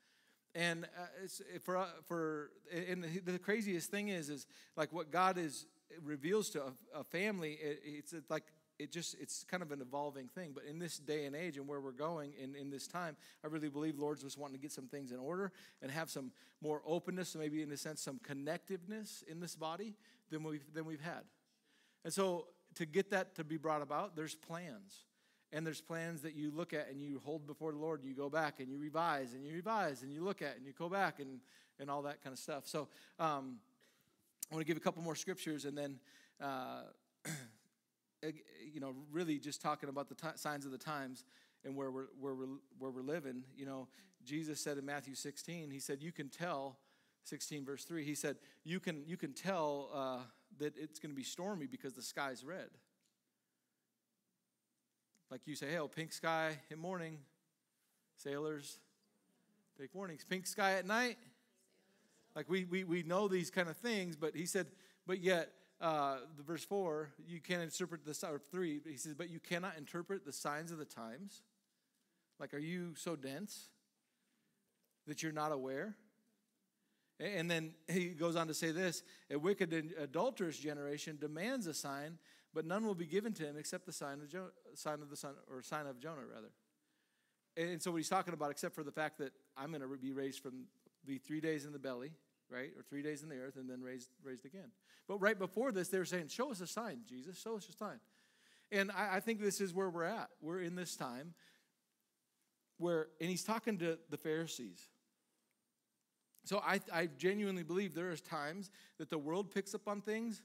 And uh, for, uh, for, and the craziest thing is, is like what God is reveals to a, a family, it, it's like it just it's kind of an evolving thing. But in this day and age and where we're going in, in this time i really believe lord's just wanting to get some things in order and have some more openness maybe in a sense some connectiveness in this body than we've than we've had. And so to get that to be brought about there's plans and there's plans that you look at and you hold before the lord and you go back and you revise and you revise and you look at and you go back and and all that kind of stuff so um, i want to give a couple more scriptures and then uh, you know, really just talking about the t- signs of the times and where we're, where, we're, where we're living. You know, Jesus said in Matthew 16, he said, You can tell, 16 verse 3, he said, You can, you can tell uh, that it's going to be stormy because the sky's red. Like you say, hey, pink sky in morning, sailors, take warnings. Pink sky at night. Like we, we, we know these kind of things, but he said, but yet uh, the verse 4, you can't interpret the, or 3, he says, but you cannot interpret the signs of the times. Like, are you so dense that you're not aware? And then he goes on to say this a wicked and adulterous generation demands a sign, but none will be given to him except the sign of, jo- sign of the son, or sign of Jonah, rather. And so what he's talking about, except for the fact that I'm going to be raised from the three days in the belly, right? Or three days in the earth and then raised, raised again. But right before this, they were saying, Show us a sign, Jesus, show us a sign. And I, I think this is where we're at. We're in this time where, and he's talking to the Pharisees. So I, I genuinely believe there is times that the world picks up on things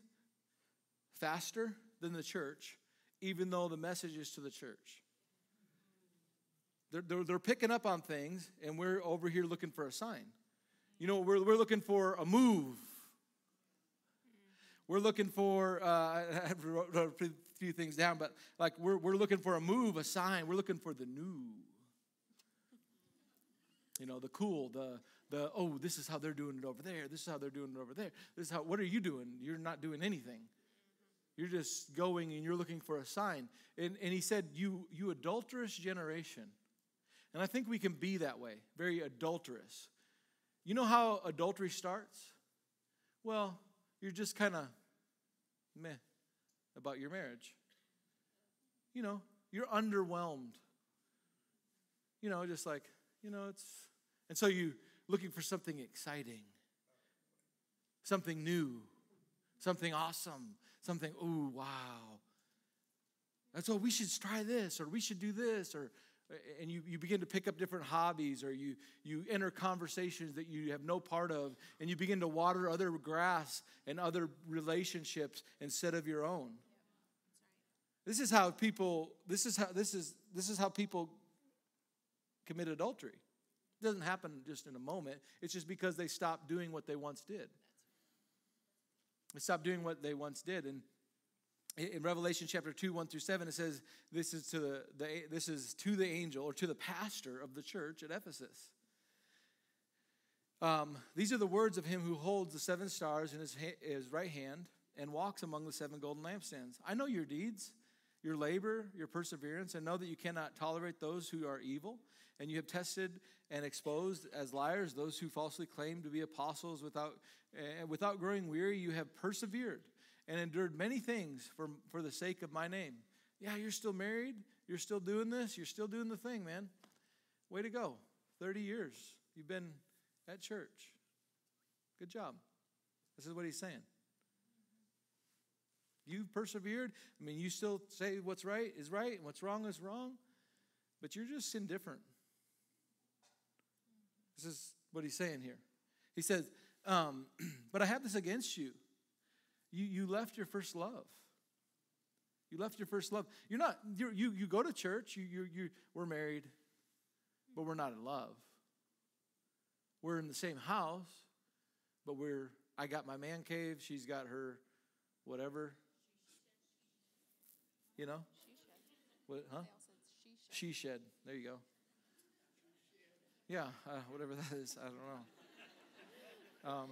faster than the church, even though the message is to the church. They're, they're, they're picking up on things, and we're over here looking for a sign. You know, we're, we're looking for a move. We're looking for, uh, I have a few things down, but like we're, we're looking for a move, a sign. We're looking for the new. You know, the cool, the, the, oh, this is how they're doing it over there. This is how they're doing it over there. This is how, what are you doing? You're not doing anything. You're just going and you're looking for a sign. And, and he said, you, you adulterous generation. And I think we can be that way, very adulterous. You know how adultery starts? Well, you're just kind of meh about your marriage. You know, you're underwhelmed. You know, just like, you know, it's, and so you looking for something exciting, something new, something awesome, something, oh, wow. That's so we should try this, or we should do this, or and you, you begin to pick up different hobbies or you, you enter conversations that you have no part of and you begin to water other grass and other relationships instead of your own. This is how people this is how this is this is how people commit adultery. It doesn't happen just in a moment. It's just because they stop doing what they once did they stop doing what they once did and in Revelation chapter 2, 1 through 7, it says this is to the, the, this is to the angel or to the pastor of the church at Ephesus. Um, these are the words of him who holds the seven stars in his, ha- his right hand and walks among the seven golden lampstands. I know your deeds, your labor, your perseverance, and know that you cannot tolerate those who are evil. And you have tested and exposed as liars those who falsely claim to be apostles without, uh, without growing weary. You have persevered and endured many things for, for the sake of my name. Yeah, you're still married. You're still doing this. You're still doing the thing, man. Way to go. 30 years you've been at church. Good job. This is what he's saying. You've persevered. I mean, you still say what's right is right and what's wrong is wrong, but you're just indifferent. This is what he's saying here. He says, um, But I have this against you you, you left your first love. You left your first love. You're not, you're, you, you go to church, you, you, you, we're married, but we're not in love. We're in the same house, but we're, I got my man cave, she's got her whatever. You know? What, huh? She shed. There you go. Yeah, uh, whatever that is. I don't know. Um,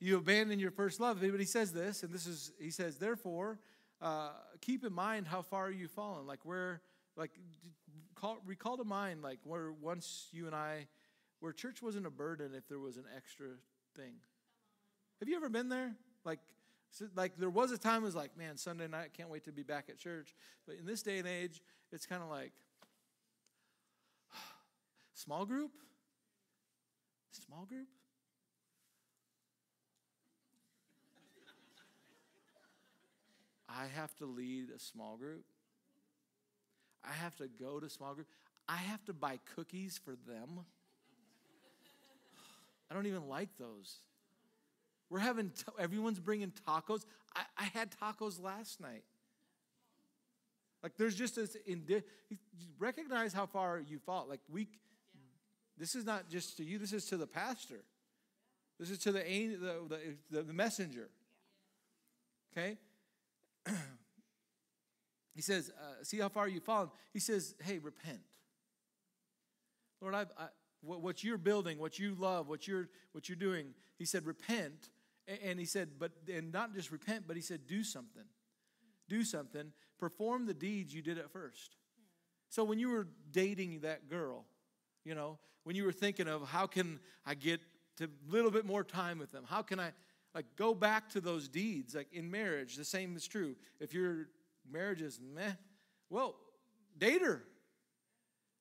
you abandon your first love. But he says this, and this is, he says, therefore, uh, keep in mind how far you've fallen. Like, where like call, recall to mind like where once you and I, where church wasn't a burden if there was an extra thing. Have you ever been there? Like, so, like there was a time it was like, man, Sunday night, can't wait to be back at church. But in this day and age, it's kind of like small group, small group. I have to lead a small group. I have to go to small group. I have to buy cookies for them. I don't even like those. We're having, everyone's bringing tacos. I, I had tacos last night. Like there's just this, indi- recognize how far you fall. Like we, this is not just to you, this is to the pastor. This is to the, the, the, the messenger. Okay? he says, uh, See how far you've fallen. He says, Hey, repent. Lord, I've, I, what, what you're building, what you love, what you're, what you're doing, he said, repent. And, and he said, but and not just repent, but he said, do something. Do something. Perform the deeds you did at first. So when you were dating that girl, you know, when you were thinking of how can I get to a little bit more time with them? How can I like go back to those deeds? Like in marriage, the same is true. If your marriage is meh, well, date her.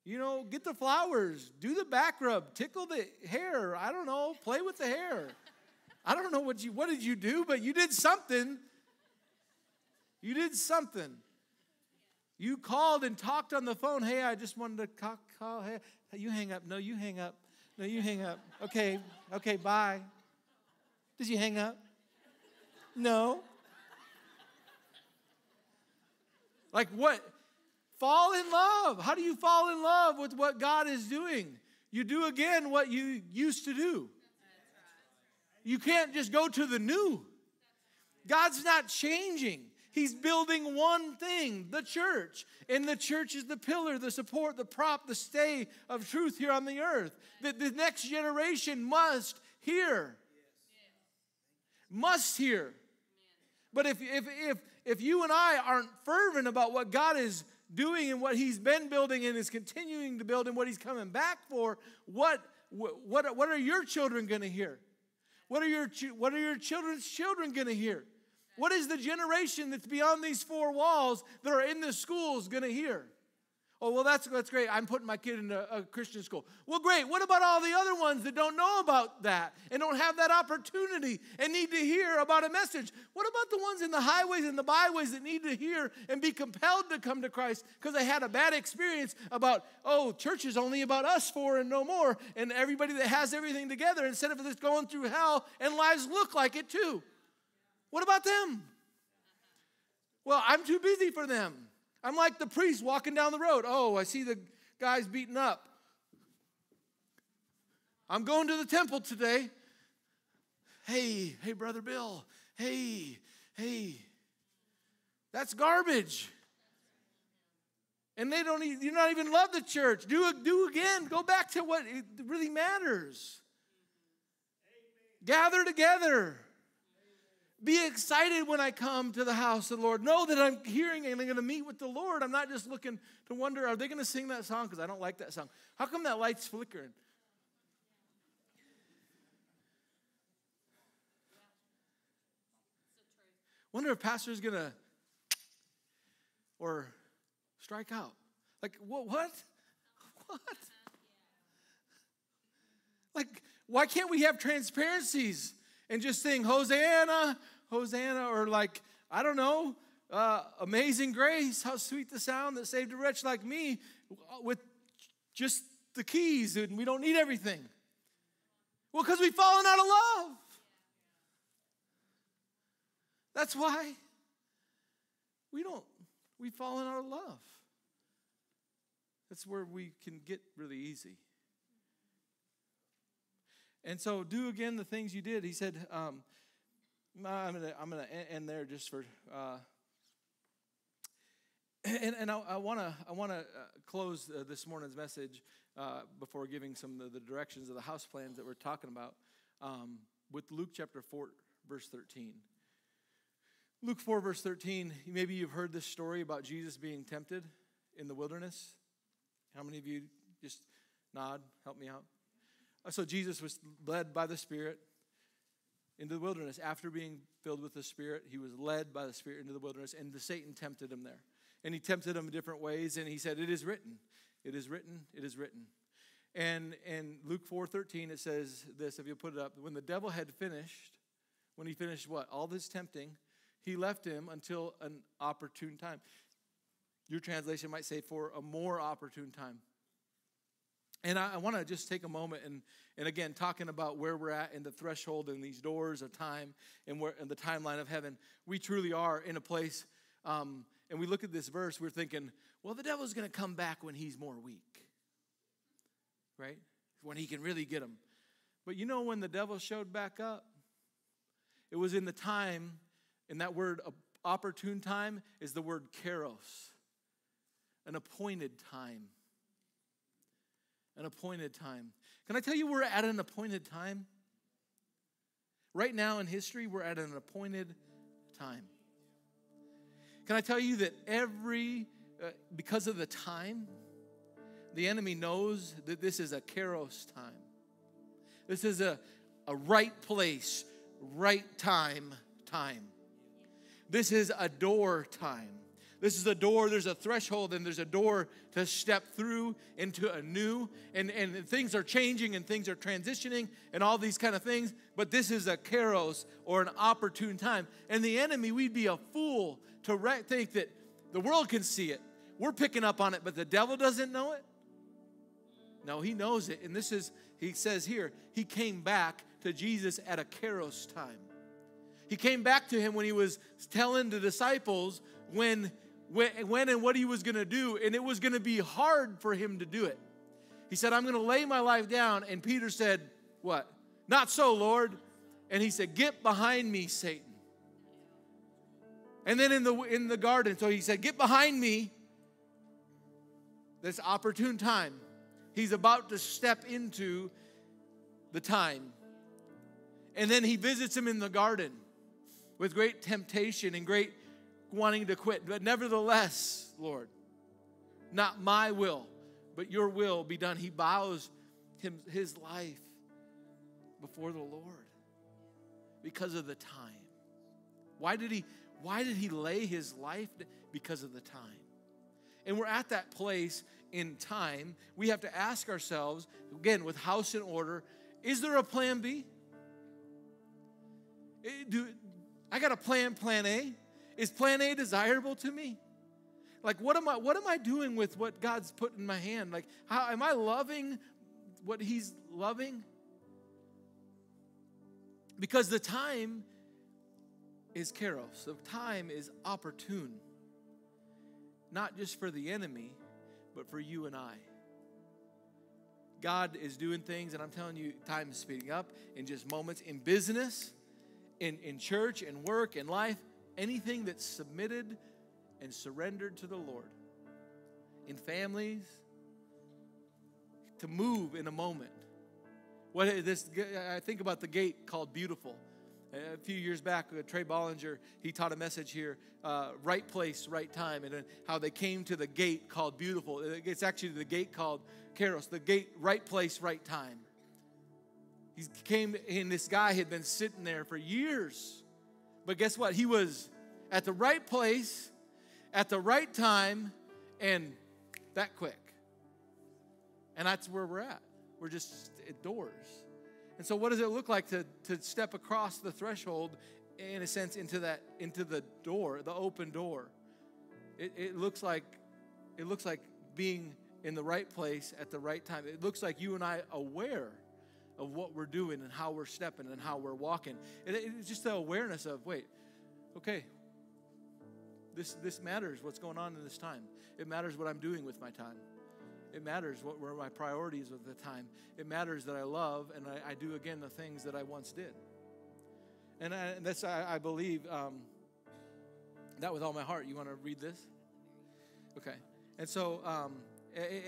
You know, get the flowers, do the back rub, tickle the hair. I don't know, play with the hair. I don't know what you what did you do, but you did something. You did something. You called and talked on the phone. Hey, I just wanted to call. Call. Hey, you hang up. No, you hang up. No, you hang up. Okay, okay, bye. Did you hang up? No. Like what? Fall in love. How do you fall in love with what God is doing? You do again what you used to do. You can't just go to the new. God's not changing. He's building one thing, the church. And the church is the pillar, the support, the prop, the stay of truth here on the earth. That the next generation must hear. Must hear. But if, if, if, if you and I aren't fervent about what God is doing and what He's been building and is continuing to build and what He's coming back for, what, what, what are your children going to hear? What are, your, what are your children's children going to hear? What is the generation that's beyond these four walls that are in the schools going to hear? Oh, well, that's, that's great. I'm putting my kid in a, a, Christian school. Well, great. What about all the other ones that don't know about that and don't have that opportunity and need to hear about a message? What about the ones in the highways and the byways that need to hear and be compelled to come to Christ because they had a bad experience about, oh, church is only about us four and no more, and everybody that has everything together instead of just going through hell and lives look like it too? What about them? Well, I'm too busy for them. I'm like the priest walking down the road. Oh, I see the guys beaten up. I'm going to the temple today. Hey, hey, Brother Bill. Hey, hey. That's garbage. And they don't even, you not even love the church. Do do again. Go back to what really matters. Gather together. Be excited when I come to the house of the Lord. Know that I'm hearing and I'm going to meet with the Lord. I'm not just looking to wonder, are they going to sing that song? Because I don't like that song. How come that light's flickering? Wonder if pastor's going to or strike out. Like, what? What? What? Like, why can't we have transparencies and just sing Hosanna, Hosanna, or like, I don't know, uh, Amazing Grace, how sweet the sound that saved a wretch like me with just the keys and we don't need everything. Well, because we've fallen out of love. That's why we don't, we've fallen out of love. That's where we can get really easy. And so, do again the things you did. He said, um, I'm gonna I'm gonna end there just for uh, and and I, I wanna I wanna uh, close uh, this morning's message uh, before giving some of the directions of the house plans that we're talking about um, with Luke chapter four verse thirteen. Luke four verse thirteen. Maybe you've heard this story about Jesus being tempted, in the wilderness? How many of you just nod, help me out? Uh, so Jesus was led by the Spirit into the wilderness. After being filled with the Spirit, he was led by the Spirit into the wilderness, and the Satan tempted him there. And he tempted him in different ways, and he said, It is written, it is written, it is written. And in Luke 4:13, it says this, if you put it up, when the devil had finished, when he finished what? All this tempting, he left him until an opportune time. Your translation might say for a more opportune time. And I, I want to just take a moment and, and again, talking about where we're at in the threshold and these doors of time and where in the timeline of heaven. We truly are in a place, um, and we look at this verse, we're thinking, well, the devil's going to come back when he's more weak, right? When he can really get him. But you know when the devil showed back up? It was in the time, and that word opportune time is the word kairos, an appointed time an appointed time. Can I tell you we're at an appointed time? Right now in history, we're at an appointed time. Can I tell you that every, uh, because of the time, the enemy knows that this is a kairos time. This is a, a right place, right time, time. This is a door time. This is a door, there's a threshold, and there's a door to step through into a new. And, and things are changing and things are transitioning and all these kind of things. But this is a kairos or an opportune time. And the enemy, we'd be a fool to re- think that the world can see it. We're picking up on it, but the devil doesn't know it. No, he knows it. And this is, he says here, he came back to Jesus at a kairos time. He came back to him when he was telling the disciples when when, when and what he was going to do, and it was going to be hard for him to do it. He said, I'm going to lay my life down. And Peter said, What? Not so, Lord. And he said, Get behind me, Satan. And then in the in the garden, so he said, Get behind me. This opportune time. He's about to step into the time. And then he visits him in the garden with great temptation and great wanting to quit. But nevertheless, Lord, not my will, but your will be done. He bows him, his life before the Lord because of the time. Why did he why did he lay his life because of the time? And we're at that place in time. We have to ask ourselves again with house in order, is there a plan B? Eh, do I got a plan plan A? Is plan A desirable to me? Like what am I what am I doing with what God's put in my hand? Like how am I loving what he's loving? Because the time is kairos. The time is opportune. Not just for the enemy, but for you and I. God is doing things, and I'm telling you, time is speeding up in just moments in business, in, in church, in work, in life anything that's submitted and surrendered to the Lord in families to move in a moment. What this I think about the gate called beautiful. A few years back, uh, Trey Bollinger he taught a message here, uh, right place, right time, and how they came to the gate called beautiful. It's actually the gate called Kairos, the gate, right place, right time. He came, and this guy had been sitting there for years but guess what? He was at the right place, at the right time, and that quick. And that's where we're at. We're just at doors. And so what does it look like to, to step across the threshold, in a sense, into that into the door, the open door? It, it looks like it looks like being in the right place at the right time. It looks like you and I aware of what we're doing and how we're stepping and how we're walking. It's just the awareness of, wait, okay, this, this matters what's going on in this time. It matters what I'm doing with my time. It matters what were my priorities of the time. It matters that I love and I, I do again the things that I once did. And, I, and that's, I, I believe, um, that with all my heart. You want to read this? Okay. And so, um,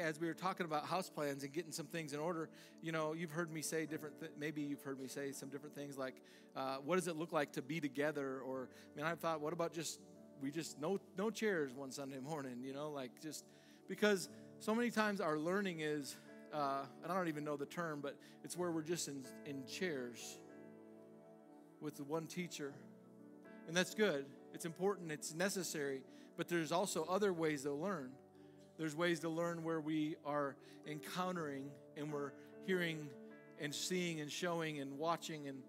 as we were talking about house plans and getting some things in order, you know, you've heard me say different, th- maybe you've heard me say some different things like, uh, what does it look like to be together? Or, I mean, I thought, what about just, we just, no, no chairs one Sunday morning, you know, like just, because so many times our learning is, uh, and I don't even know the term, but it's where we're just in, in chairs with the one teacher. And that's good. It's important, it's necessary, but there's also other ways to learn. There's ways to learn where we are encountering and we're hearing and seeing and showing and watching and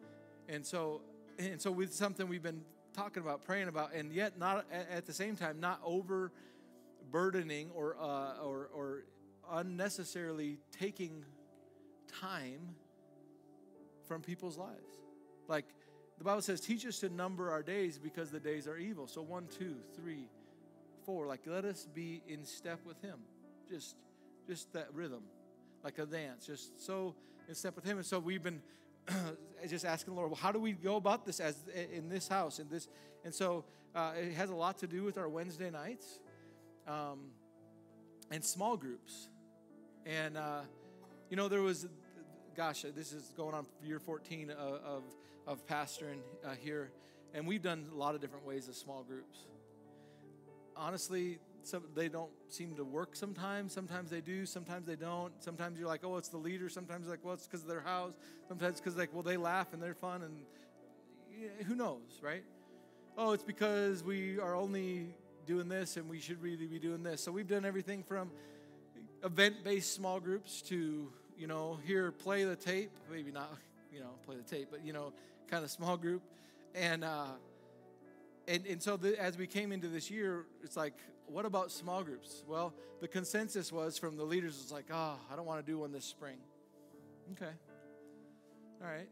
and so and so with something we've been talking about, praying about, and yet not at the same time not overburdening or uh, or or unnecessarily taking time from people's lives. Like the Bible says, teach us to number our days because the days are evil. So one, two, three, Like let us be in step with Him. Just just that rhythm, like a dance. Just so in step with Him. And so we've been just asking the Lord, well, how do we go about this as in this house? In this, and so uh, it has a lot to do with our Wednesday nights um, and small groups. And uh, you know, there was, gosh, this is going on year 14 of of, of pastoring uh, here, and we've done a lot of different ways of small groups. Honestly, some, they don't seem to work sometimes. Sometimes they do. Sometimes they don't. Sometimes you're like, oh, it's the leader. Sometimes like, well, it's because of their house. Sometimes because like, well, they laugh and they're fun and yeah, who knows, right? Oh, it's because we are only doing this and we should really be doing this. So we've done everything from event-based small groups to you know here play the tape, maybe not you know play the tape, but you know kind of small group, and. uh and, and so the, as we came into this year, it's like, what about small groups? Well, the consensus was from the leaders was like, oh, I don't want to do one this spring. Okay. All right.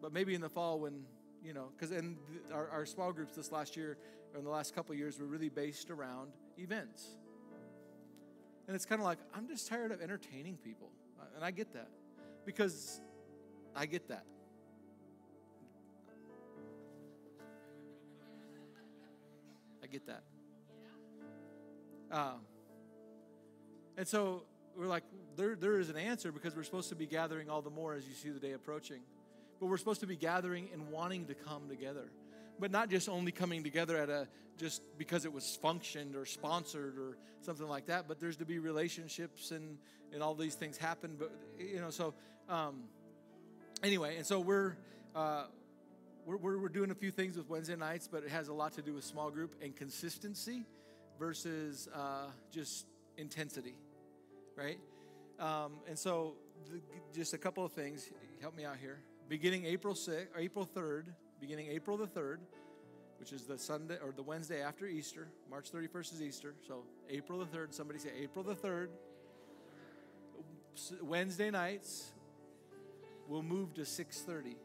But maybe in the fall when, you know, because in our, our small groups this last year, or in the last couple years, were really based around events. And it's kind of like, I'm just tired of entertaining people. Uh, and I get that because I get that. Get that. Um, and so we're like, there, there is an answer because we're supposed to be gathering all the more as you see the day approaching. But we're supposed to be gathering and wanting to come together. But not just only coming together at a just because it was functioned or sponsored or something like that, but there's to be relationships and, and all these things happen. But, you know, so um, anyway, and so we're, uh, we're, we're doing a few things with Wednesday nights, but it has a lot to do with small group and consistency versus uh, just intensity, right? Um, and so, the, just a couple of things. Help me out here. Beginning April 6th, April 3rd, beginning April the 3rd, which is the Sunday or the Wednesday after Easter. March 31st is Easter. So, April the 3rd, somebody say April the 3rd. Wednesday nights We'll move to 6:30.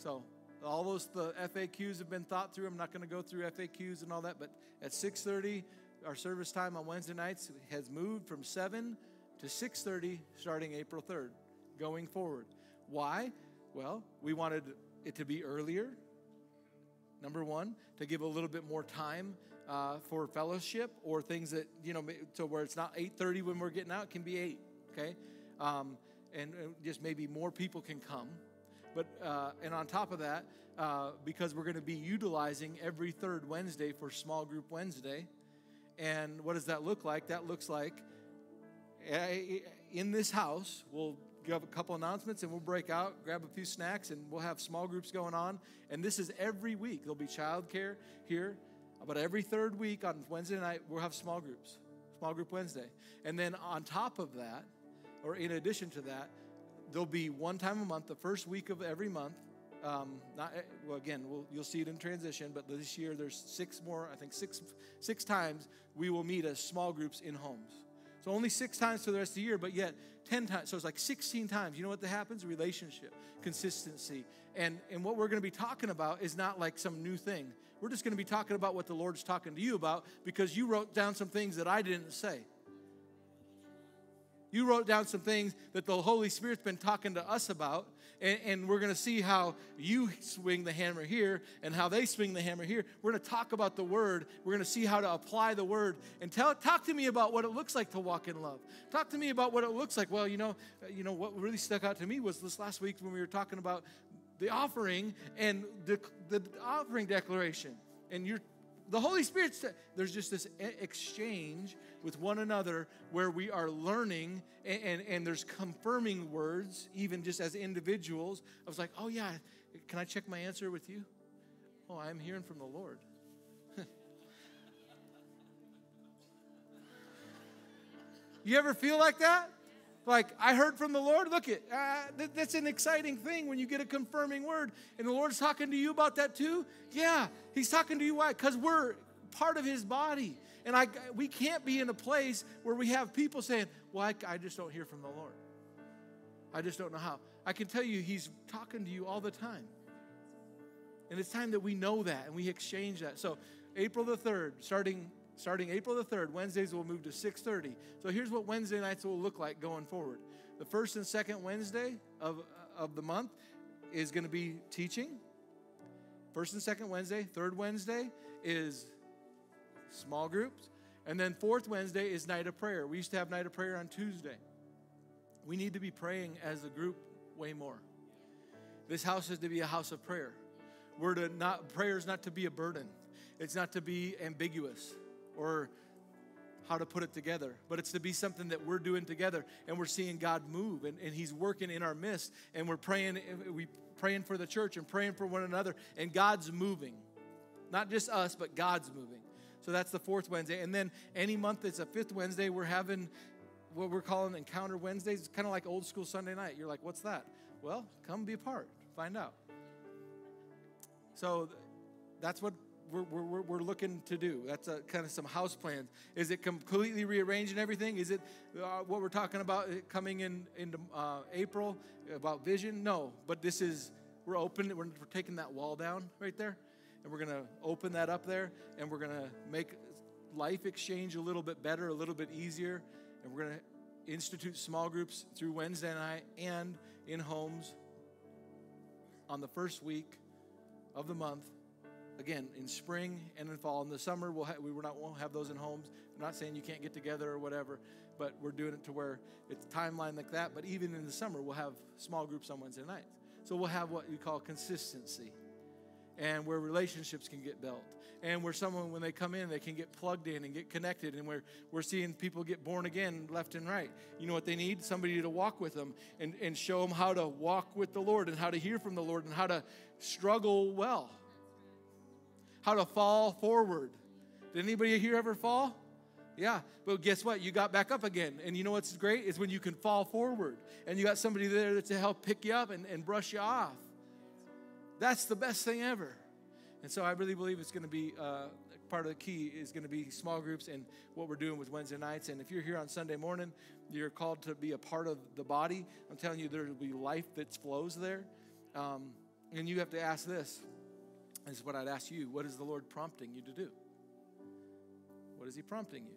So, all those the FAQs have been thought through. I'm not going to go through FAQs and all that, but at 6:30, our service time on Wednesday nights has moved from 7 to 6:30 starting April 3rd, going forward. Why? Well, we wanted it to be earlier. Number one, to give a little bit more time uh, for fellowship or things that you know, to where it's not 8:30 when we're getting out, it can be 8. Okay, um, and just maybe more people can come. But uh, and on top of that, uh, because we're going to be utilizing every third Wednesday for Small Group Wednesday, and what does that look like? That looks like in this house we'll give a couple announcements and we'll break out, grab a few snacks, and we'll have small groups going on. And this is every week. There'll be childcare here, but every third week on Wednesday night we'll have small groups, Small Group Wednesday, and then on top of that, or in addition to that there'll be one time a month, the first week of every month. Um, not eh, well, again, we'll, you'll see it in transition, but this year there's six more. I think six six times we will meet as small groups in homes. So only six times for the rest of the year, but yet ten times. So it's like sixteen times. You know what that happens? Relationship, consistency, and and what we're going to be talking about is not like some new thing. We're just going to be talking about what the Lord's talking to you about because you wrote down some things that I didn't say. You wrote down some things that the Holy Spirit's been talking to us about, and, and we're going to see how you swing the hammer here and how they swing the hammer here. We're going to talk about the Word. We're going to see how to apply the Word. And tell, talk to me about what it looks like to walk in love. Talk to me about what it looks like. Well, you know, you know what really stuck out to me was this last week when we were talking about the offering and the, the offering declaration. And you're the Holy Spirit, there's just this exchange with one another where we are learning and, and, and, there's confirming words, even just as individuals. I was like, oh, yeah, can I check my answer with you? Oh, I'm hearing from the Lord. you ever feel like that? Like, I heard from the Lord. Look, it, uh, th- that's an exciting thing when you get a confirming word. And the Lord's talking to you about that too? Yeah, He's talking to you. Why? Because we're part of His body. And I, we can't be in a place where we have people saying, Well, I, I just don't hear from the Lord. I just don't know how. I can tell you, He's talking to you all the time. And it's time that we know that and we exchange that. So, April the 3rd, starting starting April the 3rd, Wednesdays will move to 6:30. So here's what Wednesday nights will look like going forward. The first and second Wednesday of, of the month is going to be teaching. First and second Wednesday. Third Wednesday is small groups. And then fourth Wednesday is night of prayer. We used to have night of prayer on Tuesday. We need to be praying as a group way more. This house is to be a house of prayer. We're to not prayer is not to be a burden. It's not to be ambiguous or how to put it together, but it's to be something that we're doing together and we're seeing God move and, and He's working in our midst and we're praying, we praying for the church and praying for one another and God's moving. Not just us, but God's moving. So that's the fourth Wednesday. And then any month it's a fifth Wednesday, we're having what we're calling Encounter Wednesdays. It's kind of like old school Sunday night. You're like, what's that? Well, come be a part, find out. So that's what we're, we're, we're looking to do. That's a, kind of some house plans. Is it completely rearranging everything? Is it uh, what we're talking about coming in into uh, April about vision? No, but this is we're open. We're, we're taking that wall down right there, and we're going to open that up there, and we're going to make life exchange a little bit better, a little bit easier, and we're going to institute small groups through Wednesday night and in homes on the first week of the month again in spring and in fall. In the summer, we'll ha- we will not won't have those in homes. I'm not saying you can't get together or whatever, but we're doing it to where it's timeline like that. But even in the summer, we'll have small groups on Wednesday nights. So we'll have what you call consistency, and where relationships can get built, and where someone when they come in they can get plugged in and get connected, and where we're seeing people get born again left and right. You know what they need? Somebody to walk with them and, and show them how to walk with the Lord and how to hear from the Lord and how to struggle well how to fall forward. Did anybody here ever fall? Yeah, but guess what? You got back up again. And you know what's great is when you can fall forward and you got somebody there to help pick you up and, and brush you off. That's the best thing ever. And so I really believe it's going to be uh, part of the key is going to be small groups and what we're doing with Wednesday nights. And if you're here on Sunday morning, you're called to be a part of the body. I'm telling you, there will be life that flows there. Um, and you have to ask this this is what I'd ask you. What is the Lord prompting you to do? What is He prompting you?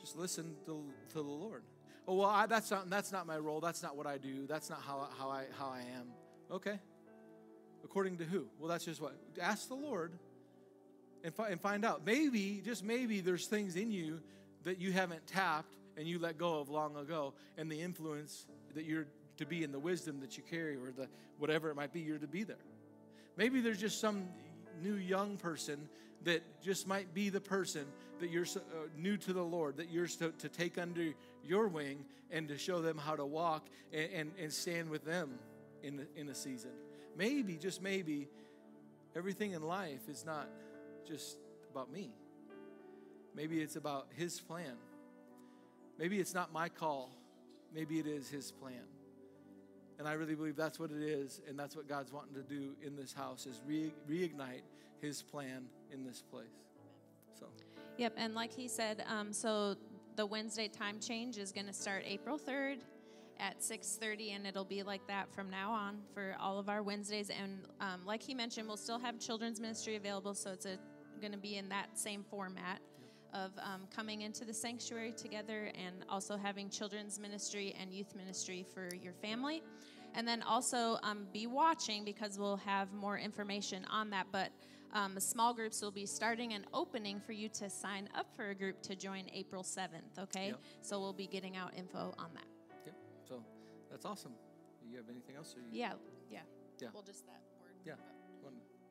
Just listen to, to the Lord. Oh well, I, that's not that's not my role. That's not what I do. That's not how how I how I am. Okay. According to who? Well, that's just what. Ask the Lord and, fi- and find out. Maybe, just maybe, there's things in you that you haven't tapped and you let go of long ago, and the influence that you're to be in the wisdom that you carry, or the whatever it might be, you're to be there. Maybe there's just some new young person that just might be the person that you're uh, new to the Lord, that you're to, to, take under your wing and to show them how to walk and, and, and stand with them in, the, in a season. Maybe, just maybe, everything in life is not just about me. Maybe it's about His plan. Maybe it's not my call. Maybe it is His plan. And I really believe that's what it is, and that's what God's wanting to do in this house is re- reignite His plan in this place. So. Yep, and like he said, um, so the Wednesday time change is going to start April third at 6.30 and it'll be like that from now on for all of our wednesdays and um, like he mentioned we'll still have children's ministry available so it's going to be in that same format of um, coming into the sanctuary together and also having children's ministry and youth ministry for your family. And then also um, be watching because we'll have more information on that. But um, small groups will be starting and opening for you to sign up for a group to join April 7th, okay? Yep. So we'll be getting out info on that. Yep. So that's awesome. Do you have anything else? You... Yeah, yeah. Yeah. Well, just that word. Yeah.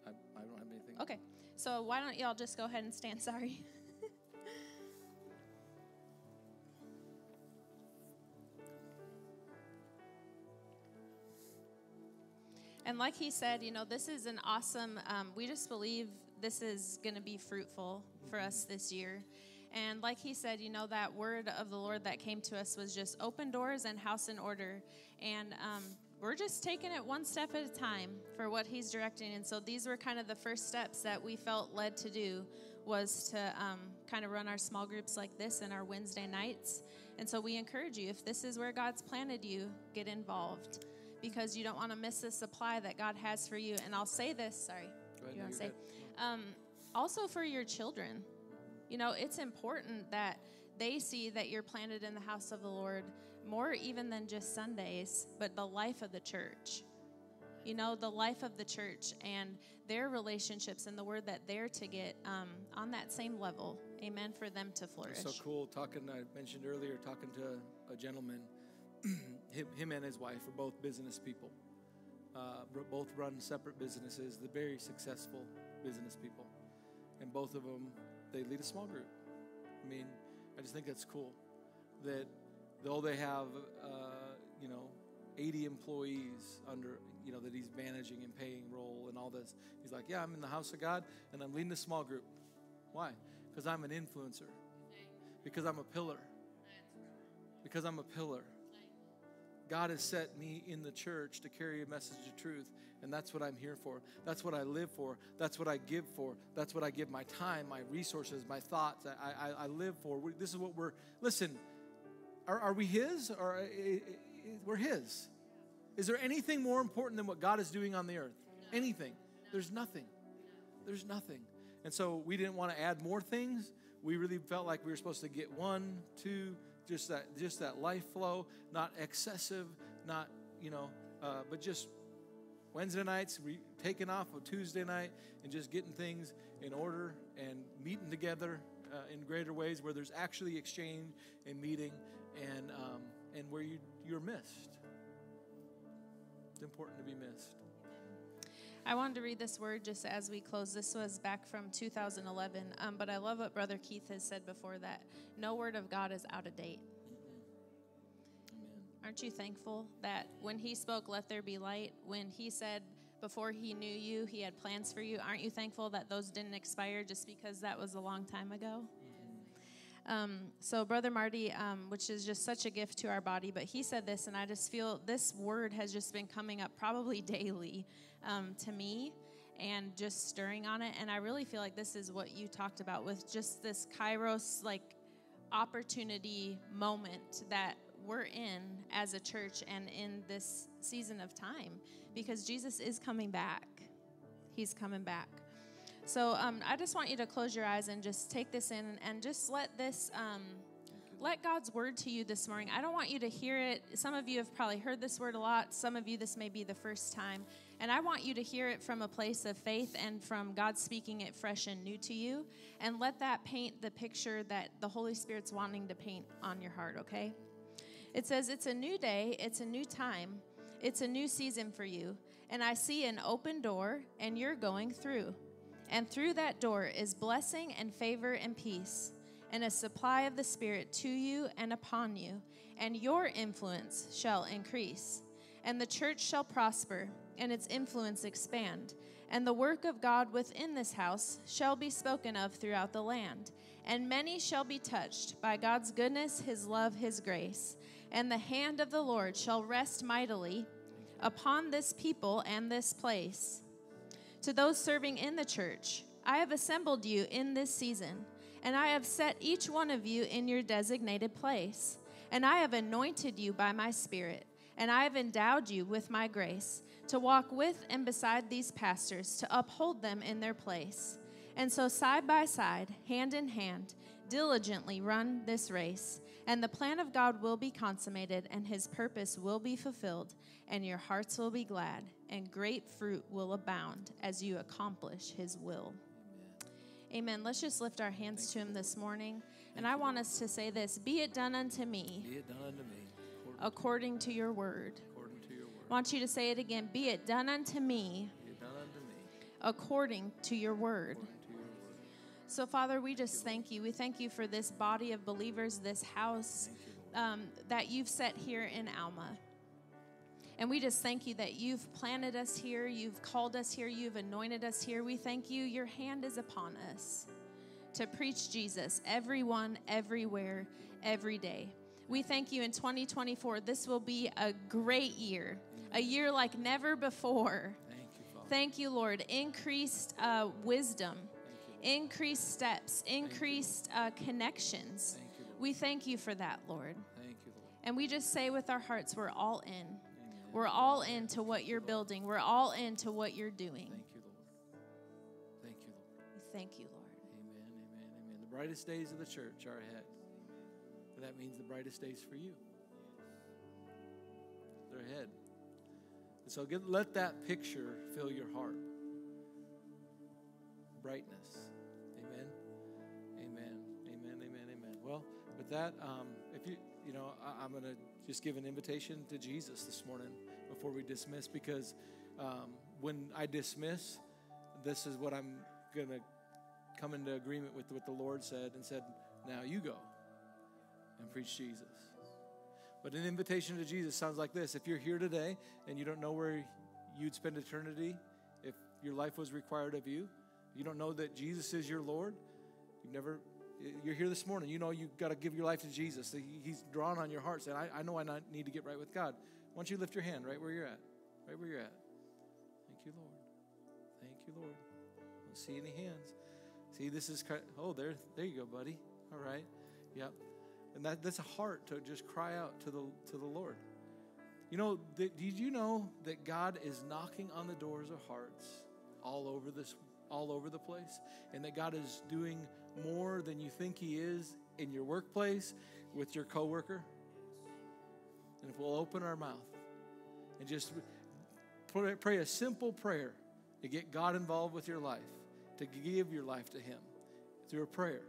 I, I don't have anything. Okay, so why don't y'all just go ahead and stand? Sorry. And like he said, you know, this is an awesome, um, we just believe this is going to be fruitful for us this year. And like he said, you know, that word of the Lord that came to us was just open doors and house in order. And um, we're just taking it one step at a time for what he's directing. And so these were kind of the first steps that we felt led to do was to um, kind of run our small groups like this in our Wednesday nights. And so we encourage you, if this is where God's planted you, get involved because you don't want to miss the supply that God has for you. And I'll say this, sorry. Ahead, you want to say? Um, also for your children. You know, it's important that they see that you're planted in the house of the Lord more even than just Sundays, but the life of the church. You know, the life of the church and their relationships and the word that they're to get um, on that same level. Amen. For them to flourish. So cool. Talking, I mentioned earlier, talking to a gentleman. him, him and his wife are both business people. Uh, both run separate businesses. They're very successful business people, and both of them they lead a small group. I mean, I just think that's cool. That though they have, uh, you know, 80 employees under, you know, that he's managing and paying role and all this, he's like, yeah, I'm in the house of God and I'm leading a small group. Why? Because I'm an influencer. Because I'm a pillar. Because I'm a pillar. God has set me in the church to carry a message of truth, and that's what I'm here for. That's what I live for. That's what I give for. That's what I give my time, my resources, my thoughts. I, I, I live for. We, this is what we're. Listen, are, are we His or uh, we're His? Is there anything more important than what God is doing on the earth? Anything? There's nothing. There's nothing. And so we didn't want to add more things. We really felt like we were supposed to get one, two, just that, just that life flow, not excessive, not you know, uh, but just Wednesday nights, re- taking off of Tuesday night, and just getting things in order and meeting together uh, in greater ways where there's actually exchange and meeting, and um, and where you you're missed. It's important to be missed. I wanted to read this word just as we close. This was back from 2011, um, but I love what Brother Keith has said before that no word of God is out of date. Amen. Aren't you thankful that when He spoke, let there be light, when He said, before He knew you, He had plans for you, aren't you thankful that those didn't expire just because that was a long time ago? Um, so, Brother Marty, um, which is just such a gift to our body, but he said this, and I just feel this word has just been coming up probably daily um, to me and just stirring on it. And I really feel like this is what you talked about with just this Kairos like opportunity moment that we're in as a church and in this season of time because Jesus is coming back. He's coming back. So um, I just want you to close your eyes and just take this in and just let this, um, let God's word to you this morning. I don't want you to hear it. Some of you have probably heard this word a lot. Some of you, this may be the first time. And I want you to hear it from a place of faith and from God speaking it fresh and new to you. And let that paint the picture that the Holy Spirit's wanting to paint on your heart, okay? It says, It's a new day, it's a new time, it's a new season for you. And I see an open door, and you're going through. And through that door is blessing and favor and peace, and a supply of the Spirit to you and upon you, and your influence shall increase. And the church shall prosper, and its influence expand. And the work of God within this house shall be spoken of throughout the land. And many shall be touched by God's goodness, His love, His grace. And the hand of the Lord shall rest mightily upon this people and this place. To those serving in the church, I have assembled you in this season, and I have set each one of you in your designated place. And I have anointed you by my Spirit, and I have endowed you with my grace to walk with and beside these pastors to uphold them in their place. And so, side by side, hand in hand, diligently run this race, and the plan of God will be consummated, and his purpose will be fulfilled, and your hearts will be glad, and great fruit will abound as you accomplish his will. Amen. Let's just lift our hands to him this morning. And I want us to say this Be it done unto me Be it done unto me according, according to your word. according to your word. I want you to say it again Be it done unto me Be it done unto me according to your word. according to your word. So, Father, we just thank you. We thank you for this body of believers, this house Thank you, Lord. um, that you've set here in Alma. And we just thank you that you've planted us here, you've called us here, you've anointed us here. We thank you, your hand is upon us to preach Jesus, everyone, everywhere, every day. We thank you in 2024. This will be a great year, a year like never before. Thank you, Father. Thank you, Lord. Increased uh, wisdom, Thank you, Lord. Increased steps, increased uh, connections. Thank you, We thank you for that, Lord. Thank you, Lord. And we just say with our hearts, we're all in. Amen. We're all into what you're building. We're all into what you're doing. Thank you, Lord. Thank you, Lord. We thank you, Lord. Amen, amen, amen. The brightest days of the church are ahead. And that means the brightest days for you. They're ahead. And so get, let that picture fill your heart. Brightness. That, um, if you, you know, I, I'm going to just give an invitation to Jesus this morning before we dismiss because um, when I dismiss, this is what I'm going to come into agreement with what the Lord said and said, now you go and preach Jesus. But an invitation to Jesus sounds like this. If you're here today and you don't know where you'd spend eternity, if your life was required of you, you don't know that Jesus is your Lord, you've never, you're here this morning, you know you've got to give your life to Jesus. He's drawn on your heart saying, I, I know I need to get right with God. Why don't you lift your hand right where you're at? Right where you're at. Thank you, Lord. Thank you, Lord. I don't see any hands. See, this is, oh, there, there you go, buddy. All right. Yep. And that, that's a heart to just cry out to the, to the Lord. You know, did you know that God is knocking on the doors of hearts all over this, all over the place? And that God is doing more than you think He is in your workplace, with your coworker? And if we'll open our mouth and just pray, a simple prayer to get God involved with your life, to give your life to Him through a prayer,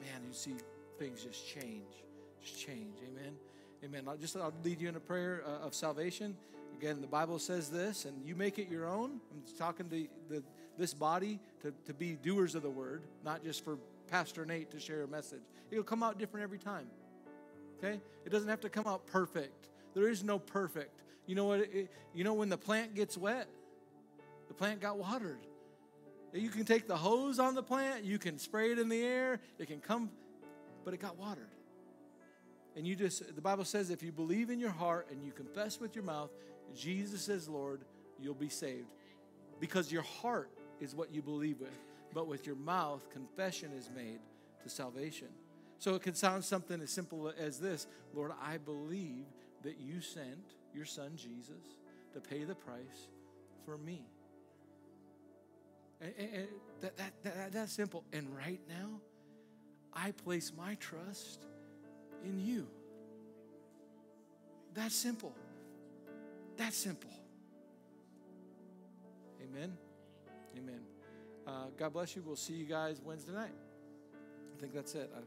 man, you see things just change, just change. Amen. Amen. I'll just I'll lead you in a prayer uh, of salvation. Again, the Bible says this, and you make it your own. I'm talking to the, this body to, to be doers of the word, not just for Pastor Nate to share a message. It'll come out different every time. Okay? It doesn't have to come out perfect. There is no perfect. You know what? It, you know when the plant gets wet, the plant got watered. You can take the hose on the plant, you can spray it in the air, it can come, but it got watered. And you just, the Bible says if you believe in your heart and you confess with your mouth, Jesus is Lord, you'll be saved. Because your heart is what you believe with, but with your mouth, confession is made to salvation. So it can sound something as simple as this Lord, I believe that you sent your son Jesus to pay the price for me. And, and- and that, that, that, that's simple. And right now, I place my trust in you. That's simple. That's simple. Amen. Amen. Uh, God bless you. We'll see you guys Wednesday night. I think that's it. I,